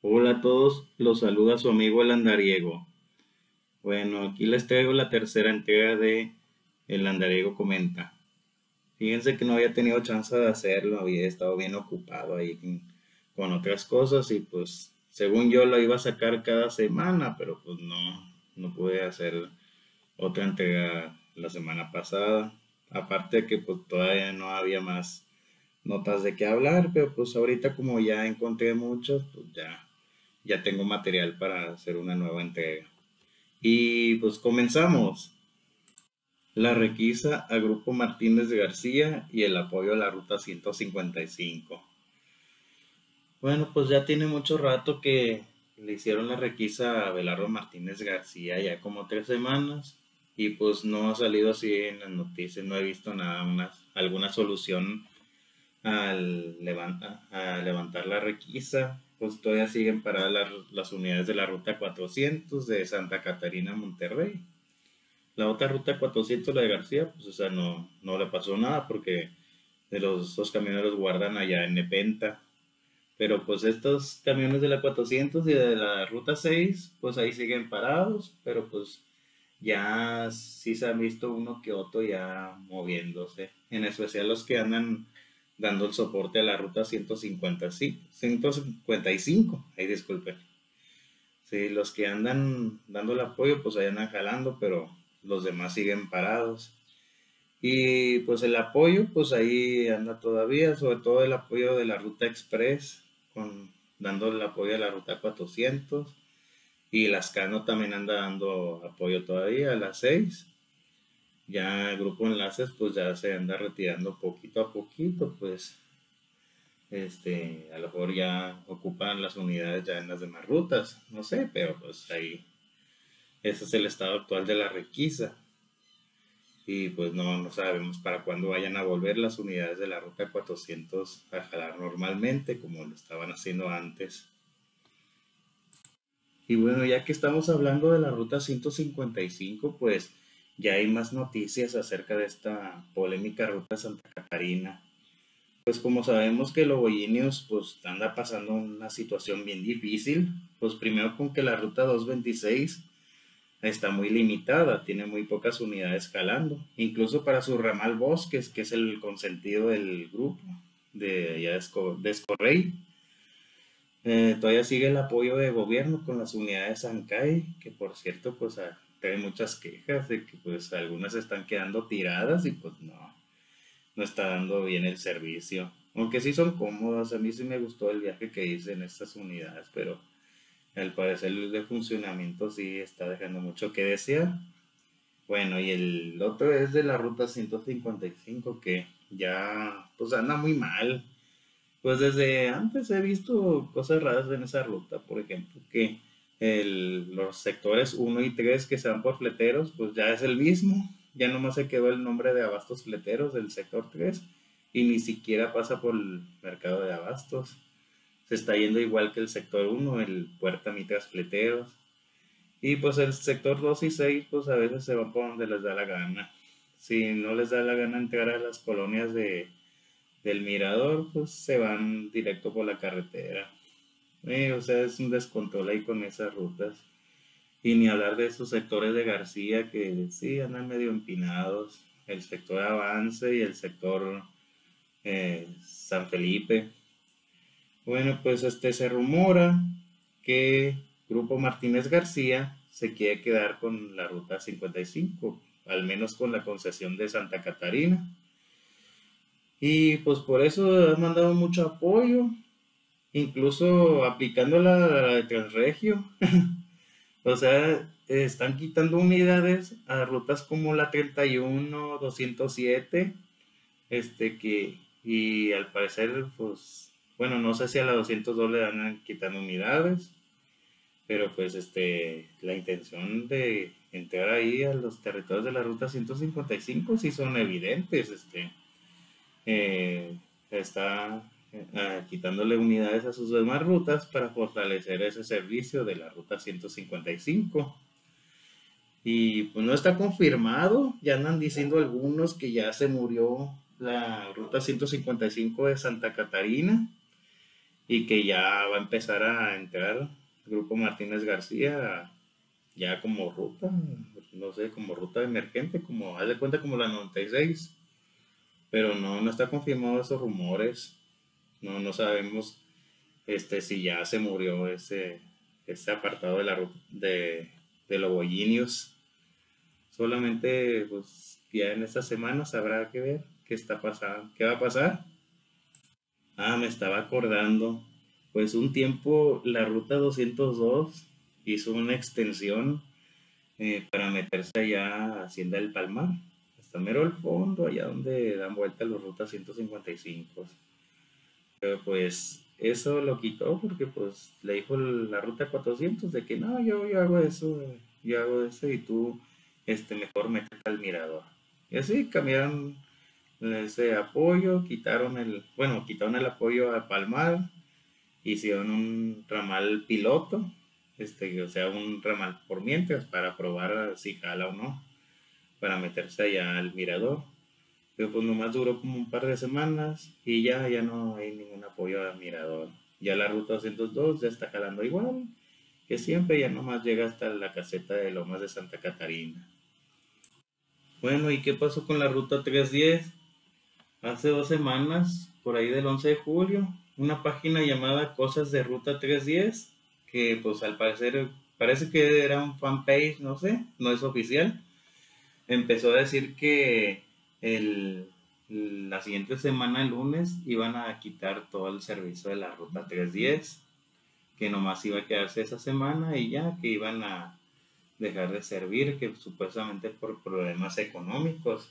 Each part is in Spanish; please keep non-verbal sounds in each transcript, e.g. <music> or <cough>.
Hola a todos, los saluda su amigo el andariego. Bueno, aquí les traigo la tercera entrega de El andariego comenta. Fíjense que no había tenido chance de hacerlo, había estado bien ocupado ahí con otras cosas y pues según yo lo iba a sacar cada semana, pero pues no, no pude hacer otra entrega la semana pasada. Aparte que pues todavía no había más notas de qué hablar, pero pues ahorita como ya encontré muchos, pues ya, ya tengo material para hacer una nueva entrega. Y pues comenzamos. La requisa a Grupo Martínez de García y el apoyo a la Ruta 155. Bueno, pues ya tiene mucho rato que le hicieron la requisa a Belardo Martínez García, ya como tres semanas, y pues no ha salido así en las noticias, no he visto nada, una, alguna solución al a levantar la requisa, pues todavía siguen paradas las, unidades de la ruta 400 de Santa Catarina a Monterrey. La otra ruta 400, la de García, pues o sea, no, no le pasó nada porque de los dos camiones los guardan allá en Nepenta. Pero pues estos camiones de la 400 y de la ruta 6, pues ahí siguen parados, pero pues ya sí se ha visto uno que otro ya moviéndose. En especial los que andan dando el soporte a la ruta 150, 155, ahí disculpen. Sí, los que andan dando el apoyo, pues ahí andan jalando, pero los demás siguen parados. Y pues el apoyo, pues ahí anda todavía, sobre todo el apoyo de la ruta express, con, dando el apoyo a la ruta 400. Y las Cano también anda dando apoyo todavía a las 6 ya el grupo enlaces pues ya se anda retirando poquito a poquito, pues este, a lo mejor ya ocupan las unidades ya en las demás rutas, no sé, pero pues ahí, ese es el estado actual de la requisa. Y pues no, no sabemos para cuándo vayan a volver las unidades de la ruta 400 a jalar normalmente, como lo estaban haciendo antes. Y bueno, ya que estamos hablando de la ruta 155, pues ya hay más noticias acerca de esta polémica ruta Santa Catarina. Pues como sabemos que Loboyinios pues anda pasando una situación bien difícil, pues primero con que la ruta 226 está muy limitada, tiene muy pocas unidades calando, incluso para su ramal Bosques, que es el consentido del grupo de, ya de Escorrey. Eh, todavía sigue el apoyo de gobierno con las unidades Ancay, que por cierto, pues hay muchas quejas de que pues algunas están quedando tiradas y pues no, no está dando bien el servicio. Aunque sí son cómodas, a mí sí me gustó el viaje que hice en estas unidades, pero al parecer el funcionamiento sí está dejando mucho que desear. Bueno, y el otro es de la ruta 155 que ya pues anda muy mal. Pues desde antes he visto cosas raras en esa ruta, por ejemplo, que el, los sectores 1 y 3 que se van por fleteros, pues ya es el mismo. Ya nomás se quedó el nombre de abastos fleteros del sector 3 y ni siquiera pasa por el mercado de abastos. Se está yendo igual que el sector 1, el Puerta Mitras Fleteros. Y pues el sector 2 y 6, pues a veces se van por donde les da la gana. Si no les da la gana entrar a las colonias de, del Mirador, pues se van directo por la carretera. Eh, o sea, es un descontrol ahí con esas rutas. Y ni hablar de esos sectores de García que sí andan medio empinados. El sector Avance y el sector eh, San Felipe. Bueno, pues este se rumora que Grupo Martínez García se quiere quedar con la ruta 55, al menos con la concesión de Santa Catarina. Y pues por eso han mandado mucho apoyo incluso aplicando la, de Transregio. <laughs> o sea, están quitando unidades a rutas como la 31, 207, este que, y al parecer, pues, bueno, no sé si a la 202 le van quitando unidades, pero pues, este, la intención de entrar ahí a los territorios de la ruta 155 sí son evidentes, este, eh, está quitándole unidades a sus demás rutas para fortalecer ese servicio de la ruta 155. Y pues no está confirmado, ya andan diciendo algunos que ya se murió la ruta 155 de Santa Catarina. y que ya va a empezar a entrar el Grupo Martínez García ya como ruta, no sé, como ruta emergente, como, haz de cuenta como la 96, pero no, no está confirmado esos rumores, no, no sabemos este, si ya se murió ese, ese apartado de la de, de Lobollinios. Solamente, pues, ya en estas semanas habrá que ver qué está pasando, qué va a pasar. Ah, me estaba acordando, pues un tiempo la ruta 202 hizo una extensión eh, para meterse allá a Hacienda del Palmar, hasta mero al fondo, allá donde dan vuelta los rutas 155. Pues eso lo quitó porque pues le dijo la ruta 400 de que no, yo, yo hago eso, yo hago eso y tú este, mejor métete al mirador. Y así cambiaron ese apoyo, quitaron el, bueno, quitaron el apoyo a Palmar, hicieron un ramal piloto este, o sea, un ramal por mientras para probar si jala o no, para meterse allá al mirador. Pero pues nomás duró como un par de semanas y ya, ya no hay ningún apoyo al mirador. Ya la ruta 202 ya está jalando igual que siempre, ya nomás llega hasta la caseta de Lomas de Santa Catarina. Bueno, ¿y qué pasó con la ruta 310? Hace dos semanas, por ahí del 11 de julio, una página llamada Cosas de Ruta 310 que pues al parecer parece que era un fanpage, no sé, no es oficial. Empezó a decir que el, la siguiente semana, el lunes, iban a quitar todo el servicio de la ruta 310, que nomás iba a quedarse esa semana y ya que iban a dejar de servir, que supuestamente por problemas económicos.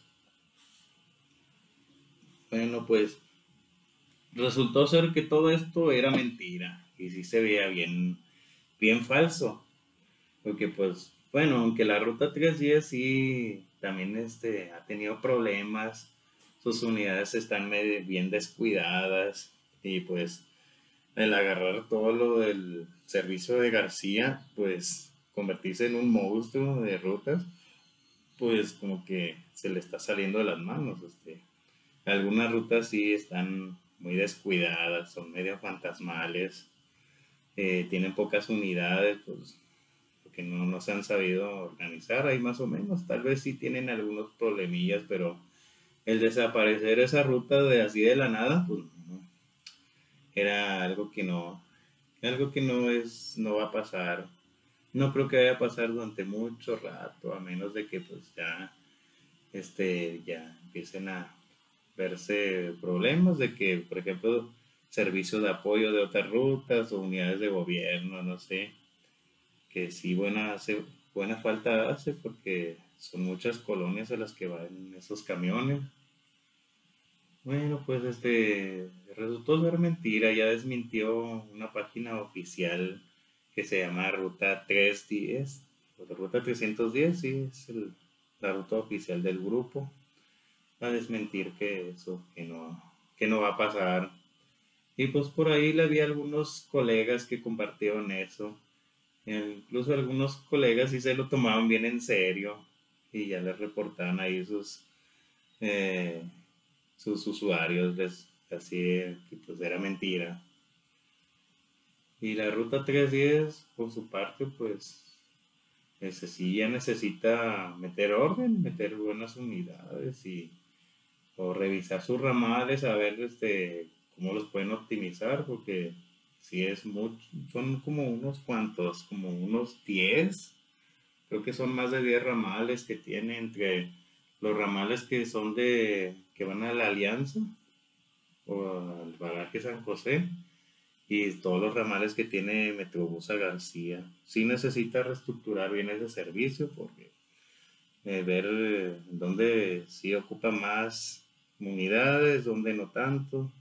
Bueno, pues resultó ser que todo esto era mentira y sí se veía bien bien falso. Porque pues, bueno, aunque la ruta 310 sí también este, ha tenido problemas, sus unidades están bien descuidadas y pues el agarrar todo lo del servicio de García, pues convertirse en un monstruo de rutas, pues como que se le está saliendo de las manos. Este. Algunas rutas sí están muy descuidadas, son medio fantasmales eh, tienen pocas unidades, pues, porque no, no, se han sabido organizar ahí más o menos. Tal vez sí tienen algunos problemillas, pero el desaparecer esa ruta de así de la nada, pues era algo que no, algo que no es, no va a pasar. No creo que vaya a pasar durante mucho rato, a menos de que pues ya, este, ya empiecen a verse problemas de que, por ejemplo, servicios de apoyo de otras rutas o unidades de gobierno, no sé, que sí buena, hace, buena falta hace porque son muchas colonias a las que van esos camiones. Bueno, pues este resultó ser mentira, ya desmintió una página oficial que se llama Ruta 310, la Ruta 310, sí, es la ruta oficial del grupo. Va a desmentir que eso, que no, que no va a pasar. Y pues por ahí le vi algunos colegas que compartieron eso. Incluso algunos colegas sí se lo tomaban bien en serio y ya les reportaban ahí sus, eh, sus usuarios, así que pues era mentira. Y la ruta 310, por su parte, pues ese sí ya necesita meter orden, meter buenas unidades y o revisar sus ramales, a ver este, cómo los pueden optimizar, porque si es mucho, son como unos cuantos, como unos 10, creo que son más de 10 ramales que tiene entre los ramales que son de, que van a la Alianza o al bagaje San José y todos los ramales que tiene Metrobús a García. Sí necesita reestructurar bien ese servicio porque eh, ver eh, dónde sí ocupa más unidades, dónde no tanto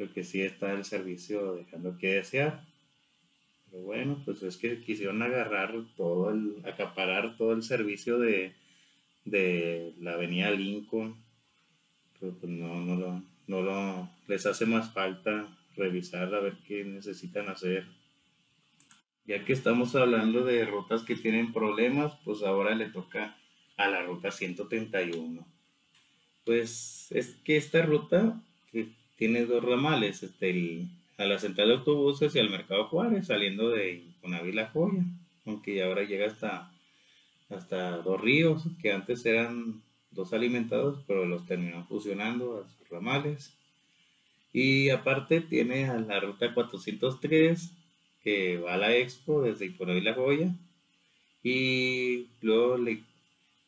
porque sí está el servicio dejando que desear. Pero bueno, pues es que quisieron agarrar todo el, acaparar todo el servicio de, de la avenida Lincoln, pero pues no, no, lo, no lo, les hace más falta revisar a ver qué necesitan hacer. Ya que estamos hablando de rutas que tienen problemas, pues ahora le toca a la ruta 131. Pues es que esta ruta tiene dos ramales, este, a la central de autobuses y al Mercado Juárez, saliendo de Conavila Joya, aunque ahora llega hasta, hasta Dos Ríos, que antes eran dos alimentados, pero los terminó fusionando a sus ramales. Y aparte tiene a la ruta 403, que va a la Expo desde Conavila Joya, y luego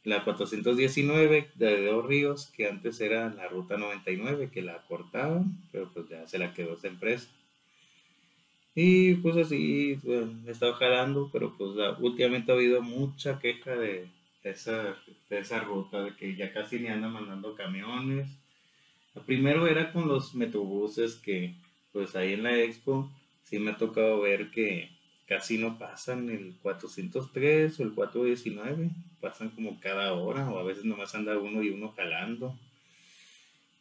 la 419 de Dos Ríos, que antes era la ruta 99, que la cortaban, pero pues ya se la quedó esa empresa. Y pues así, he estado jalando, pero pues últimamente ha habido mucha queja de, esa, de esa ruta, de que ya casi ni andan mandando camiones. Primero era con los metrobuses que pues ahí en la expo sí me ha tocado ver que casi no pasan el 403 o el 419, pasan como cada hora o a veces nomás anda uno y uno jalando.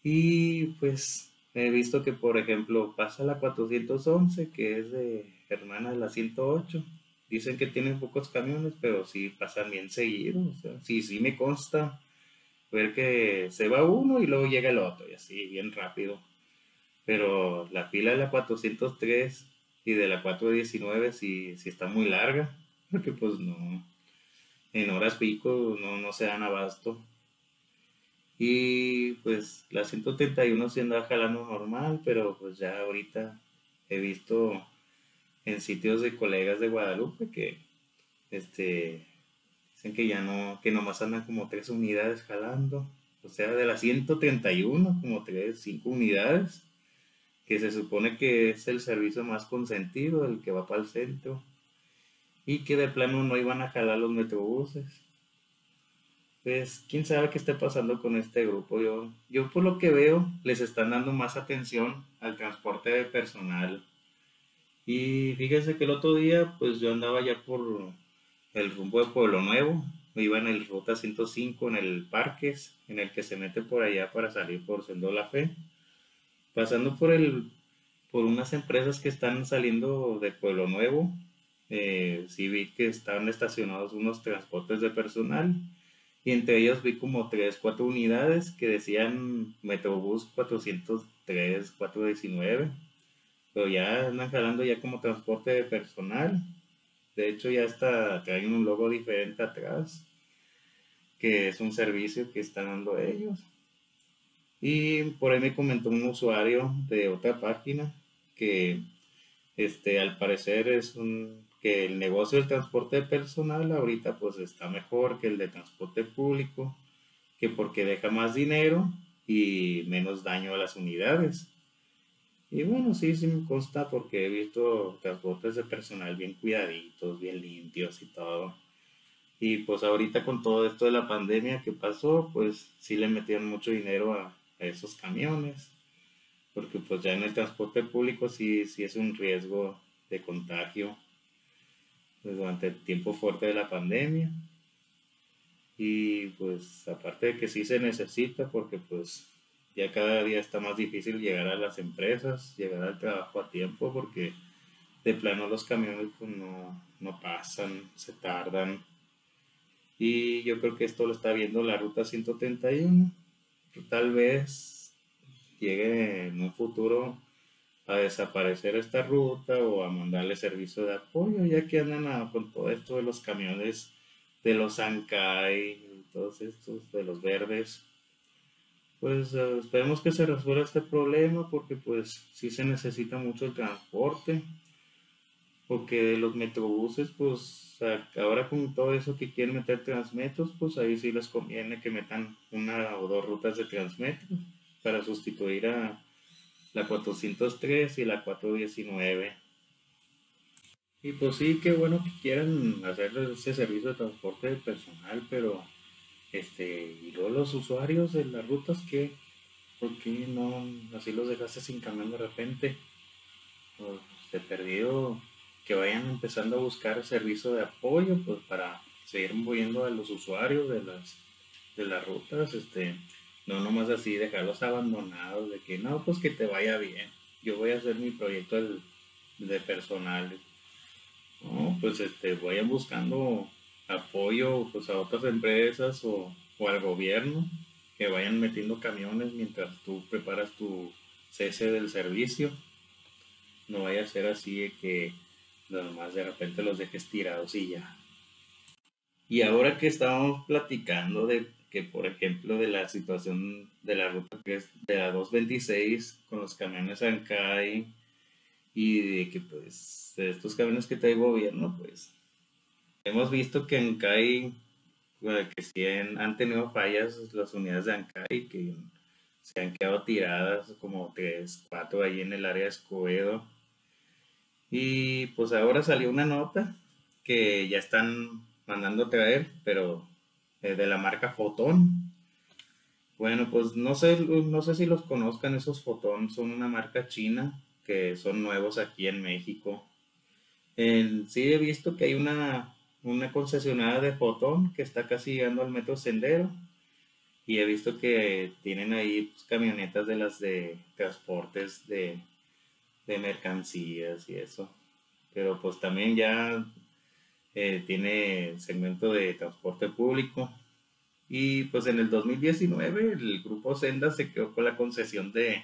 Y pues He visto que, por ejemplo, pasa la 411, que es de hermana de la 108. Dicen que tienen pocos camiones, pero sí pasan bien seguido. O sea, sí, sí me consta ver que se va uno y luego llega el otro, y así, bien rápido. Pero la fila de la 403 y de la 419 sí, sí está muy larga, porque pues no, en horas pico no, no se dan abasto. Y pues la 131 sí andaba jalando normal, pero pues ya ahorita he visto en sitios de colegas de Guadalupe que este dicen que ya no, que nomás andan como tres unidades jalando. O sea, de la 131, como tres, cinco unidades, que se supone que es el servicio más consentido, el que va para el centro, y que de plano no iban a jalar los metrobuses pues quién sabe qué esté pasando con este grupo. Yo, yo por lo que veo, les están dando más atención al transporte de personal. Y fíjense que el otro día, pues yo andaba ya por el rumbo de Pueblo Nuevo, iba en el Ruta 105, en el Parques, en el que se mete por allá para salir por Sendo La Fe. Pasando por el por unas empresas que están saliendo de Pueblo Nuevo, eh, sí vi que estaban estacionados unos transportes de personal y entre ellos vi como 3, 4 unidades que decían Metrobús 403, 419, pero ya andan jalando ya como transporte de personal. De hecho ya está, traen un logo diferente atrás, que es un servicio que están dando ellos. Y por ahí me comentó un usuario de otra página que este, al parecer es un que el negocio del transporte personal ahorita pues está mejor que el de transporte público, que porque deja más dinero y menos daño a las unidades. Y bueno, sí, sí me consta porque he visto transportes de personal bien cuidaditos, bien limpios y todo. Y pues ahorita con todo esto de la pandemia que pasó, pues sí le metían mucho dinero a esos camiones. Porque pues ya en el transporte público sí, sí es un riesgo de contagio pues, durante el tiempo fuerte de la pandemia. Y pues aparte de que sí se necesita porque pues ya cada día está más difícil llegar a las empresas, llegar al trabajo a tiempo porque de plano los camiones pues, no, no pasan, se tardan. Y yo creo que esto lo está viendo la ruta 131. Tal vez llegue en un futuro a desaparecer esta ruta o a mandarle servicio de apoyo, ya que andan con todo esto de los camiones de los Ancay, todos estos de los verdes. Pues eh, esperemos que se resuelva este problema porque pues sí se necesita mucho el transporte, porque los metrobuses pues ahora con todo eso que quieren meter transmetros, pues ahí sí les conviene que metan una o dos rutas de transmetro para sustituir a la 403 y la 419. Y pues sí, qué bueno que quieran hacer ese servicio de transporte de personal, pero este, y luego los usuarios de las rutas que, ¿por qué no así los dejaste sin camión de repente? Pues de perdido que vayan empezando a buscar servicio de apoyo, pues para seguir moviendo a los usuarios de las de las rutas, este, no nomás así dejarlos abandonados, de que no, pues que te vaya bien. Yo voy a hacer mi proyecto de personal. No, pues este, vayan buscando apoyo pues, a otras empresas o, o al gobierno que vayan metiendo camiones mientras tú preparas tu cese del servicio. no vaya a ser así de que nomás de repente los dejes tirados y ya. Y ahora que estábamos platicando de que, por ejemplo, de la situación de la ruta que es de la 226 con los camiones Ancay y de que, pues, de estos camiones que trae gobierno, pues, hemos visto que Ancay, que sí han tenido fallas las unidades de Ancay, que se han quedado tiradas como tres, cuatro ahí en el área de Escobedo. Y pues ahora salió una nota que ya están mandando traer, pero eh, de la marca Fotón. Bueno, pues no sé, no sé si los conozcan, esos Fotón son una marca china que son nuevos aquí en México. sí he visto que hay una, una concesionaria de Fotón que está casi llegando al metro sendero y he visto que tienen ahí pues, camionetas de las de transportes de, de mercancías y eso. Pero pues también ya eh, tiene segmento de transporte público. Y pues en el 2019 el grupo Senda se quedó con la concesión de,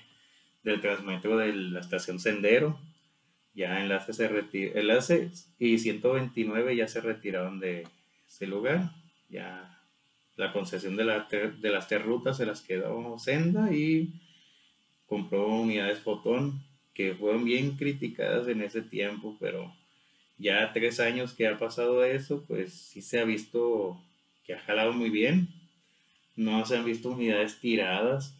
del Transmetro de la estación Sendero. Ya enlace, se enlace y 129 ya se retiraron de ese lugar. Ya la concesión de, la de las tres rutas se las quedó Senda y compró unidades Fotón que fueron bien criticadas en ese tiempo, pero ya tres años que ha pasado eso, pues sí se ha visto que ha jalado muy bien. No se han visto unidades tiradas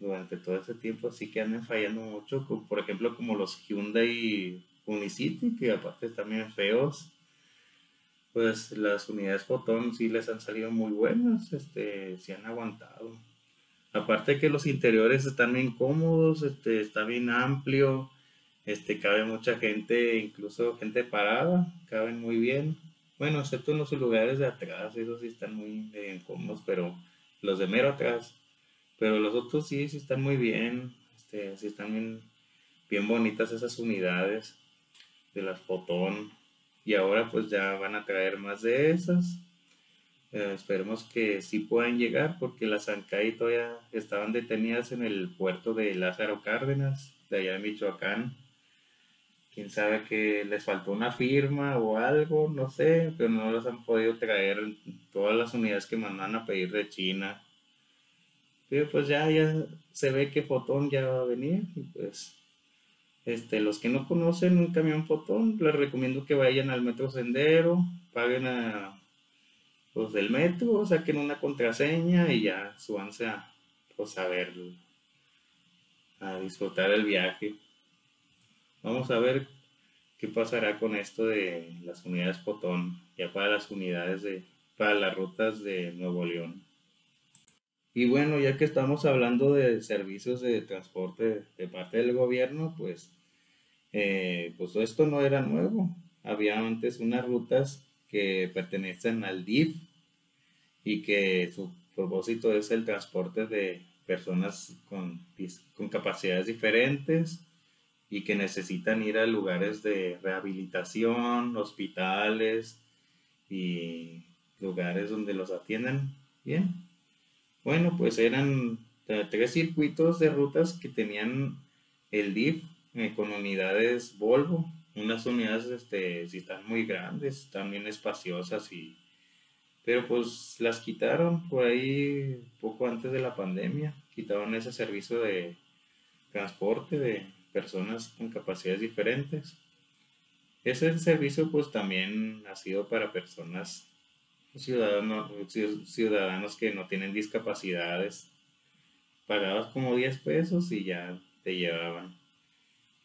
durante todo ese tiempo, así que andan fallando mucho. Por ejemplo, como los Hyundai Unicity, que aparte también feos. Pues las unidades Fotón sí les han salido muy buenas, este, sí han aguantado. Aparte que los interiores están bien cómodos, este, está bien amplio este, cabe mucha gente, incluso gente parada, caben muy bien. Bueno, excepto en los lugares de atrás, esos sí están muy incómodos, pero los de mero atrás. Pero los otros sí, sí están muy bien, este, sí están bien, bien bonitas esas unidades de las Fotón. Y ahora pues ya van a traer más de esas. Eh, esperemos que sí puedan llegar porque las Ancay todavía estaban detenidas en el puerto de Lázaro Cárdenas, de allá de Michoacán quién sabe que les faltó una firma o algo, no sé, pero no las han podido traer todas las unidades que mandan a pedir de China. Pero pues ya, ya se ve que Fotón ya va a venir y pues este, los que no conocen un camión Fotón, les recomiendo que vayan al Metro Sendero, paguen a los pues, del metro, saquen una contraseña y ya subanse a, pues, a a disfrutar el viaje. Vamos a ver qué pasará con esto de las unidades Potón, ya para las unidades de, para las rutas de Nuevo León. Y bueno, ya que estamos hablando de servicios de transporte de parte del gobierno, pues, eh, pues esto no era nuevo. Había antes unas rutas que pertenecen al DIF y que su propósito es el transporte de personas con, con capacidades diferentes y que necesitan ir a lugares de rehabilitación, hospitales y lugares donde los atiendan bien. Bueno, pues eran tres circuitos de rutas que tenían el DIF eh, con unidades Volvo. Unas unidades, este, si están muy grandes, también espaciosas y... Pero pues las quitaron por ahí poco antes de la pandemia. Quitaron ese servicio de transporte de personas con capacidades diferentes. Ese servicio pues también ha sido para personas, ciudadanos, ciudadanos que no tienen discapacidades. Pagabas como 10 pesos y ya te llevaban.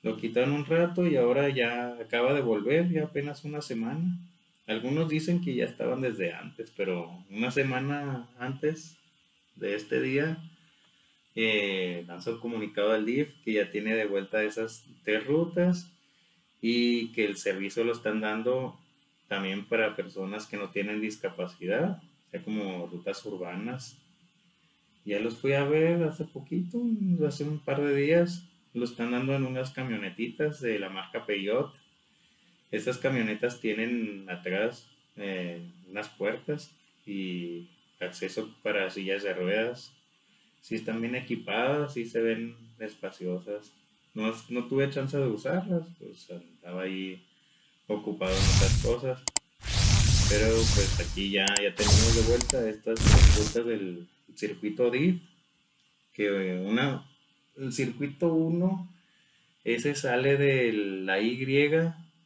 Lo quitaron un rato y ahora ya acaba de volver, ya apenas una semana. Algunos dicen que ya estaban desde antes, pero una semana antes de este día eh, lanzó el comunicado al DIF que ya tiene de vuelta esas tres rutas y que el servicio lo están dando también para personas que no tienen discapacidad, sea como rutas urbanas. Ya los fui a ver hace poquito, hace un par de días, lo están dando en unas camionetitas de la marca Peugeot. Estas camionetas tienen atrás eh, unas puertas y acceso para sillas de ruedas sí están bien equipadas, sí se ven espaciosas. no, no tuve chance de usarlas, pues estaba ahí ocupado en otras cosas. Pero pues aquí ya, ya tenemos de vuelta estas rutas del circuito DIF, que una, el circuito 1, ese sale de la Y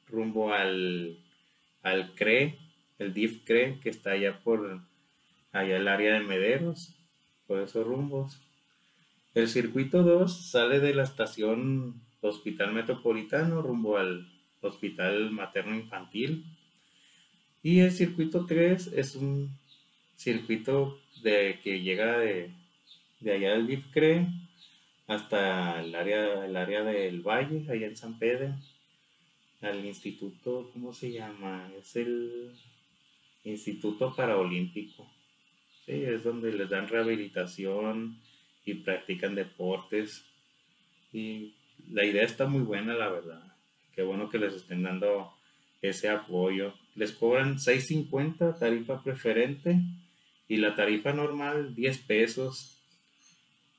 rumbo al, al CRE, el DIF CRE, que está allá por allá el área de Mederos, por esos rumbos. El circuito 2 sale de la estación Hospital Metropolitano rumbo al Hospital Materno Infantil. Y el circuito 3 es un circuito de, que llega de, de allá del DIF CRE hasta el área, el área del Valle, allá en San Pedro, al instituto, ¿cómo se llama? Es el Instituto Paraolímpico. Sí, es donde les dan rehabilitación y practican deportes. Y la idea está muy buena, la verdad. Qué bueno que les estén dando ese apoyo. Les cobran 6.50 tarifa preferente y la tarifa normal 10 pesos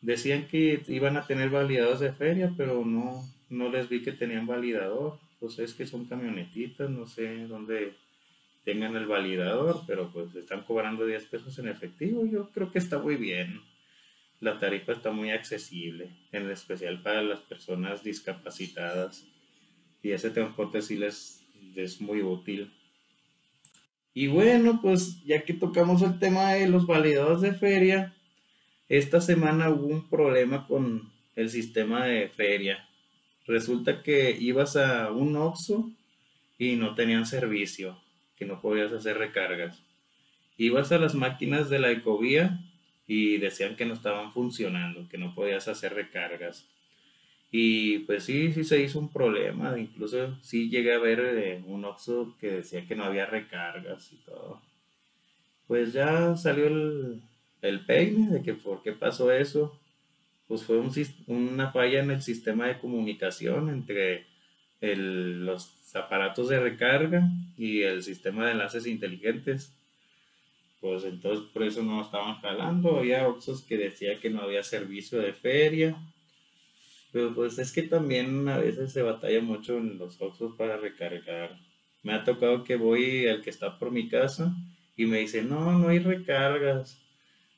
Decían que iban a tener validadores de feria, pero no, no les vi que tenían validador. Pues es que son camionetitas, no sé dónde tengan el validador, pero pues están cobrando 10 pesos en efectivo. Yo creo que está muy bien. La tarifa está muy accesible, en especial para las personas discapacitadas. Y ese transporte sí les es muy útil. Y bueno, pues ya que tocamos el tema de los validadores de feria, esta semana hubo un problema con el sistema de feria. Resulta que ibas a un Oxxo y no tenían servicio, que no podías hacer recargas. Ibas a las máquinas de la Ecovía y decían que no estaban funcionando, que no podías hacer recargas. Y pues sí, sí se hizo un problema. Incluso sí llegué a ver eh, un Oxxo que decía que no había recargas y todo. Pues ya salió el, el peine, de que por qué pasó eso, pues fue una falla en el sistema de comunicación entre los aparatos de recarga y el sistema de enlaces inteligentes. Pues entonces por eso no estaban jalando. Había Oxos que decía que no había servicio de feria. Pero pues es que también a veces se batalla mucho en los Oxos para recargar. Me ha tocado que voy al que está por mi casa y me dice, no, no hay recargas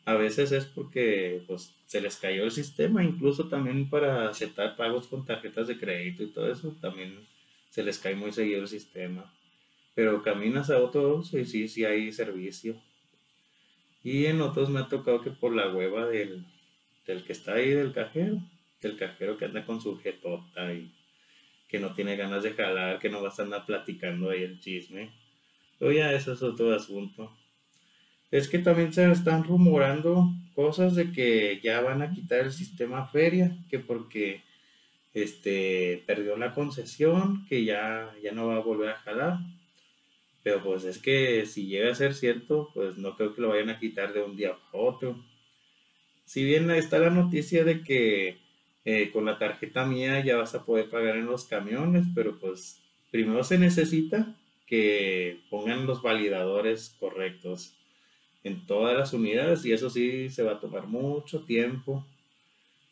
a veces es porque pues, se les cayó el sistema, incluso también para aceptar pagos con tarjetas de crédito y todo eso, también se les cae muy seguido el sistema. Pero caminas a otros y sí, sí hay servicio. Y en otros me ha tocado que por la hueva del, del que está ahí, del cajero, del cajero que anda con su jetota y que no tiene ganas de jalar, que no va a estar platicando ahí el chisme. Pero ya eso es otro asunto es que también se están rumorando cosas de que ya van a quitar el sistema feria, que porque este perdió la concesión, que ya, ya no va a volver a jalar. Pero pues es que si llega a ser cierto, pues no creo que lo vayan a quitar de un día para otro. Si bien está la noticia de que eh, con la tarjeta mía ya vas a poder pagar en los camiones, pero pues primero se necesita que pongan los validadores correctos en todas las unidades y eso sí se va a tomar mucho tiempo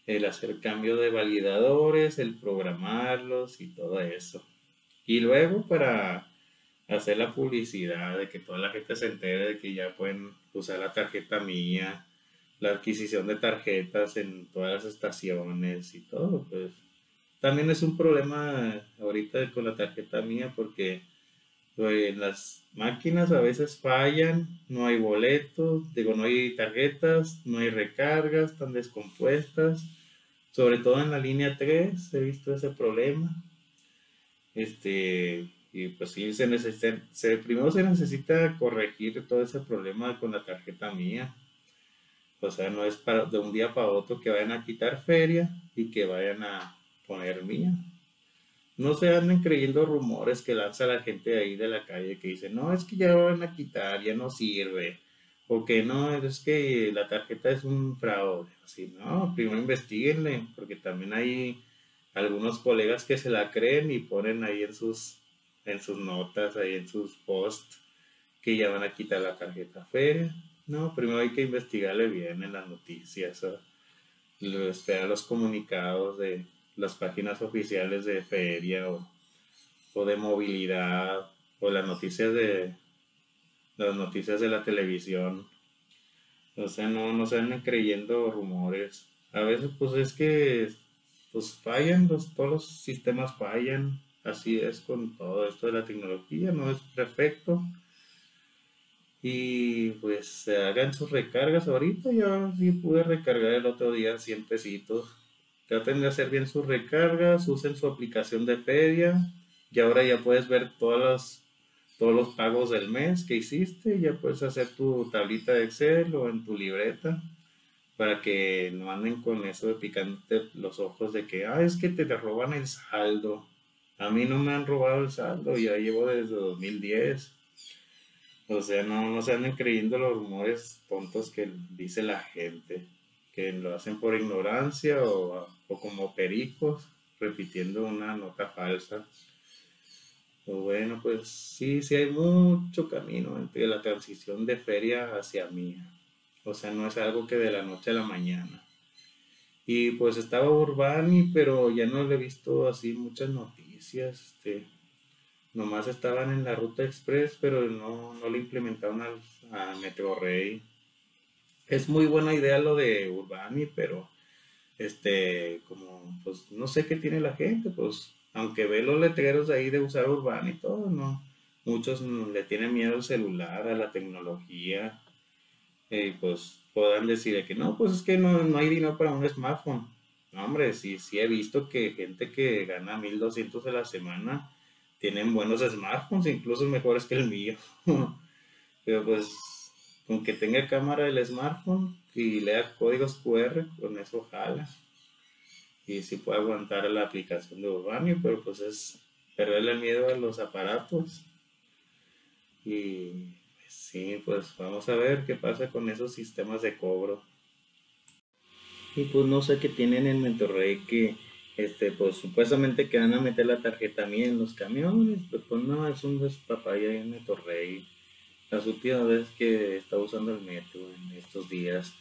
el hacer cambio de validadores, el programarlos y todo eso. Y luego para hacer la publicidad, de que toda la gente se entere de que ya pueden usar la tarjeta mía, la adquisición de tarjetas en todas las estaciones y todo, pues también es un problema ahorita con la tarjeta mía porque pues, las máquinas a veces fallan, no hay boletos, digo, no hay tarjetas, no hay recargas, están descompuestas. Sobre todo en la línea 3 he visto ese problema. Este, y pues sí, se necesita, primero se necesita corregir todo ese problema con la tarjeta mía. O sea, no es para, de un día para otro que vayan a quitar feria y que vayan a poner mía no se anden creyendo rumores que lanza la gente ahí de la calle que dice, no, es que ya van a quitar, ya no sirve, o que no, es que la tarjeta es un fraude, así, no, primero investiguenle, porque también hay algunos colegas que se la creen y ponen ahí en sus, en sus notas, ahí en sus posts, que ya van a quitar la tarjeta feria. No, primero hay que investigarle bien en las noticias, esperar los comunicados de, las páginas oficiales de feria o, o de movilidad o las noticias de las noticias de la televisión. O sea, no, no se andan creyendo rumores. A veces pues es que pues fallan, los, todos los sistemas fallan. Así es con todo esto de la tecnología, no es perfecto. Y pues se hagan sus recargas ahorita. Yo sí pude recargar el otro día 100 pesitos. Traten de hacer bien sus recargas, usen su aplicación de Pedia. Y ahora ya puedes ver todas todos los pagos del mes que hiciste. Ya puedes hacer tu tablita de Excel o en tu libreta para que no anden con eso de picándote los ojos de que, ah, es que te, te roban el saldo. A mí no me han robado el saldo, ya llevo desde 2010. O sea, no, no se anden creyendo los rumores tontos que dice la gente, que lo hacen por ignorancia o, o como pericos, repitiendo una nota falsa. O bueno, pues sí, sí hay mucho camino entre la transición de feria hacia mía. O sea, no es algo que de la noche a la mañana. Y pues estaba Urbani, pero ya no le he visto así muchas noticias. Este, nomás estaban en la ruta express, pero no, no le implementaron al, a Metro Rey. Es muy buena idea lo de Urbani, pero este, como, pues no sé qué tiene la gente, pues aunque ve los letreros ahí de usar Urbani y todo, no. Muchos le tienen miedo al celular, a la tecnología, y pues puedan decir que no, pues es que no, no hay dinero para un smartphone. No, hombre, sí, sí he visto que gente que gana 1200 a la semana tienen buenos smartphones, incluso mejores que el mío. <laughs> Pero pues con que tenga cámara el smartphone y lea códigos QR, con eso jala. Y sí puede aguantar la aplicación de Urbanio, pero pues es perderle miedo a los aparatos. Y pues, sí, pues vamos a ver qué pasa con esos sistemas de cobro. Y pues no sé qué tienen en Monterrey que este, pues supuestamente que van a meter la tarjeta mía en los camiones, pero pues no, es un despapaya en Metro Rey. Las últimas veces que estaba usando el metro en estos días,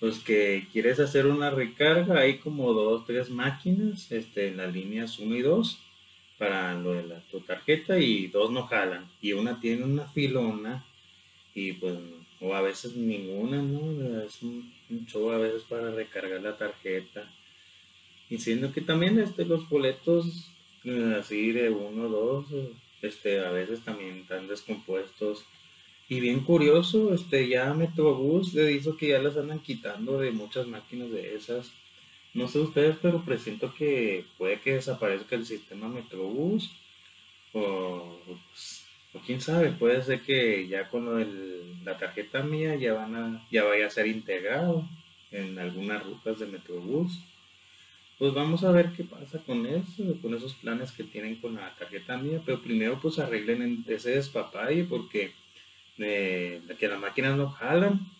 pues que quieres hacer una recarga, hay como dos, tres máquinas este, en las líneas 1 y 2 para lo de la, tu tarjeta y dos no jalan. Y una tiene una filona y pues, o a veces ninguna, ¿no? Es un, show a veces para recargar la tarjeta Diciendo que también este, los boletos eh, así de uno o dos, este, a veces también están descompuestos. Y bien curioso, este, ya Metrobús le dijo que ya las andan quitando de muchas máquinas de esas. No sé ustedes, pero presiento que puede que desaparezca el sistema Metrobús. O, pues, o quién sabe, puede ser que ya con la tarjeta mía ya, van a, ya vaya a ser integrado en algunas rutas de Metrobús pues vamos a ver qué pasa con eso, con esos planes que tienen con la tarjeta mía, pero primero pues arreglen ese despapalle porque que las máquinas no jalan.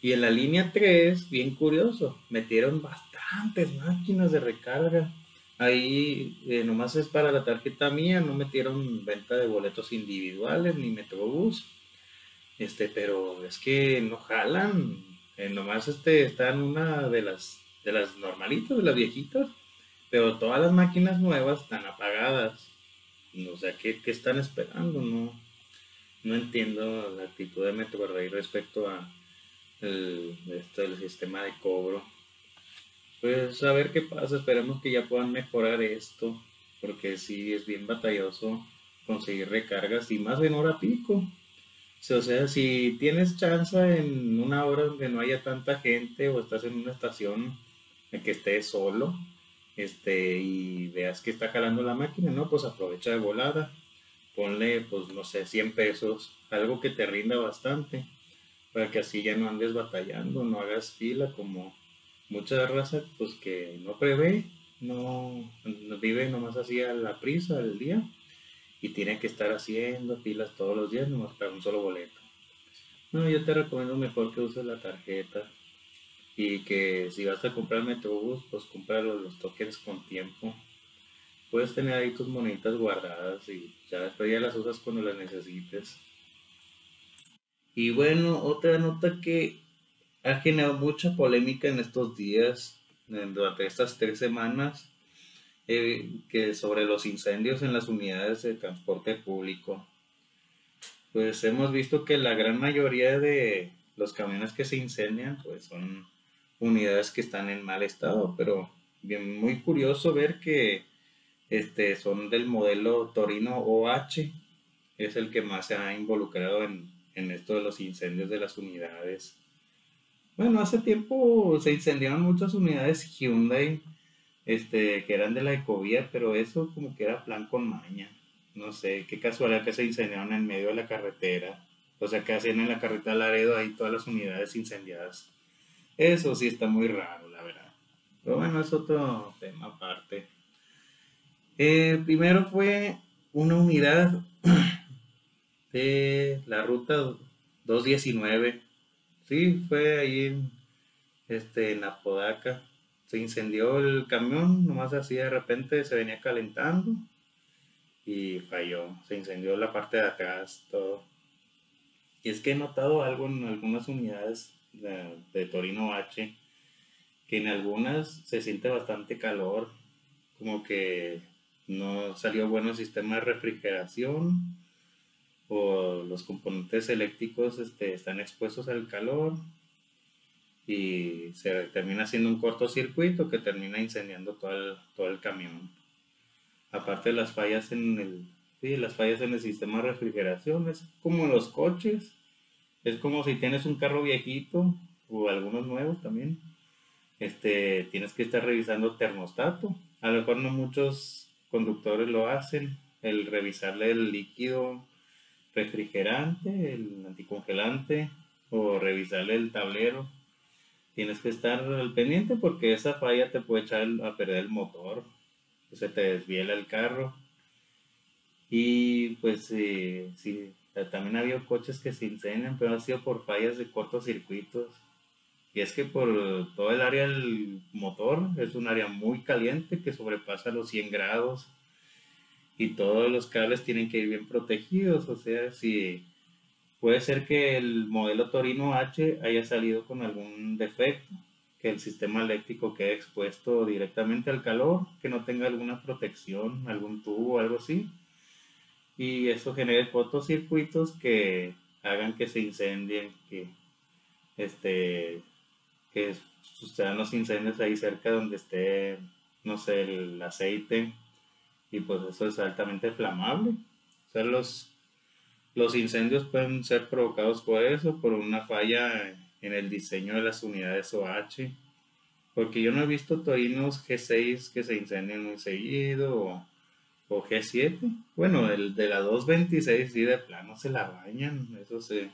Y en la línea 3, bien curioso, metieron bastantes máquinas de recarga. Ahí eh, nomás es para la tarjeta mía, no metieron venta de boletos individuales ni Metrobús. Este, pero es que no jalan. Eh, nomás este, está en una de las de las normalitas, de las viejitas, pero todas las máquinas nuevas están apagadas. O sea, ¿qué, qué están esperando? No, no entiendo la actitud de Metro respecto a el, esto, el sistema de cobro. Pues a ver qué pasa, esperemos que ya puedan mejorar esto, porque sí es bien batalloso conseguir recargas y más en hora pico. O sea, si tienes chance en una hora donde no haya tanta gente o estás en una estación que estés solo este, y veas que está jalando la máquina, ¿no? Pues aprovecha de volada, ponle, pues no sé, 100 pesos, algo que te rinda bastante, para que así ya no andes batallando, no hagas fila como mucha raza, pues que no prevé, no, vive nomás así a la prisa del día y tiene que estar haciendo filas todos los días nomás para un solo boleto. No, yo te recomiendo mejor que uses la tarjeta y que si vas a comprar Metrobús, pues cómpralo los tokens con tiempo. Puedes tener ahí tus moneditas guardadas y ya después ya las usas cuando las necesites. Y bueno, otra nota que ha generado mucha polémica en estos días, durante estas tres semanas, eh, que sobre los incendios en las unidades de transporte público. Pues hemos visto que la gran mayoría de los camiones que se incendian pues son unidades que están en mal estado, pero bien muy curioso ver que este, son del modelo Torino OH, es el que más se ha involucrado en, en esto de los incendios de las unidades. Bueno, hace tiempo se incendiaron muchas unidades Hyundai este, que eran de la Ecovía, pero eso como que era plan con maña. No sé, qué casualidad que se incendiaron en medio de la carretera. O sea, que hacían en la carretera Laredo ahí todas las unidades incendiadas. Eso sí está muy raro, la verdad. Pero bueno, es otro tema aparte. Eh, primero fue una unidad <clears throat> de la ruta 219. Sí, fue ahí en, este, en Apodaca. Se incendió el camión, nomás así de repente se venía calentando y falló. Se incendió la parte de atrás, todo. Y es que he notado algo en algunas unidades de, de Torino H, que en algunas se siente bastante calor, como que no salió bueno el sistema de refrigeración o los componentes eléctricos este, están expuestos al calor y se termina haciendo un cortocircuito que termina incendiando todo el, todo el camión. Aparte de las fallas en el, sí, las fallas en el sistema de refrigeración, es como los coches, es como si tienes un carro viejito o algunos nuevos también, este, tienes que estar revisando termostato. A lo mejor no muchos conductores lo hacen, el revisarle el líquido refrigerante, el anticongelante o revisarle el tablero. Tienes que estar al pendiente porque esa falla te puede echar a perder el motor, se te desviela el carro. Y pues sí, también ha habido coches que se incendian, pero ha sido por fallas de cortocircuitos. Y es que por todo el área del motor es un área muy caliente que sobrepasa los 100 grados y todos los cables tienen que ir bien protegidos. O sea, si puede ser que el modelo Torino H haya salido con algún defecto, que el sistema eléctrico quede expuesto directamente al calor, que no tenga alguna protección, algún tubo algo así. Y eso genere cortocircuitos que hagan que se incendien, que este que sucedan los incendios ahí cerca donde esté, no sé, el aceite. Y pues eso es altamente flamable. O sea, los, los incendios pueden ser provocados por eso, por una falla en el diseño de las unidades OH. Porque yo no he visto torinos G6 que se incendien muy seguido o, o G7. Bueno, el de la 226 sí de plano se la bañan. Eso se,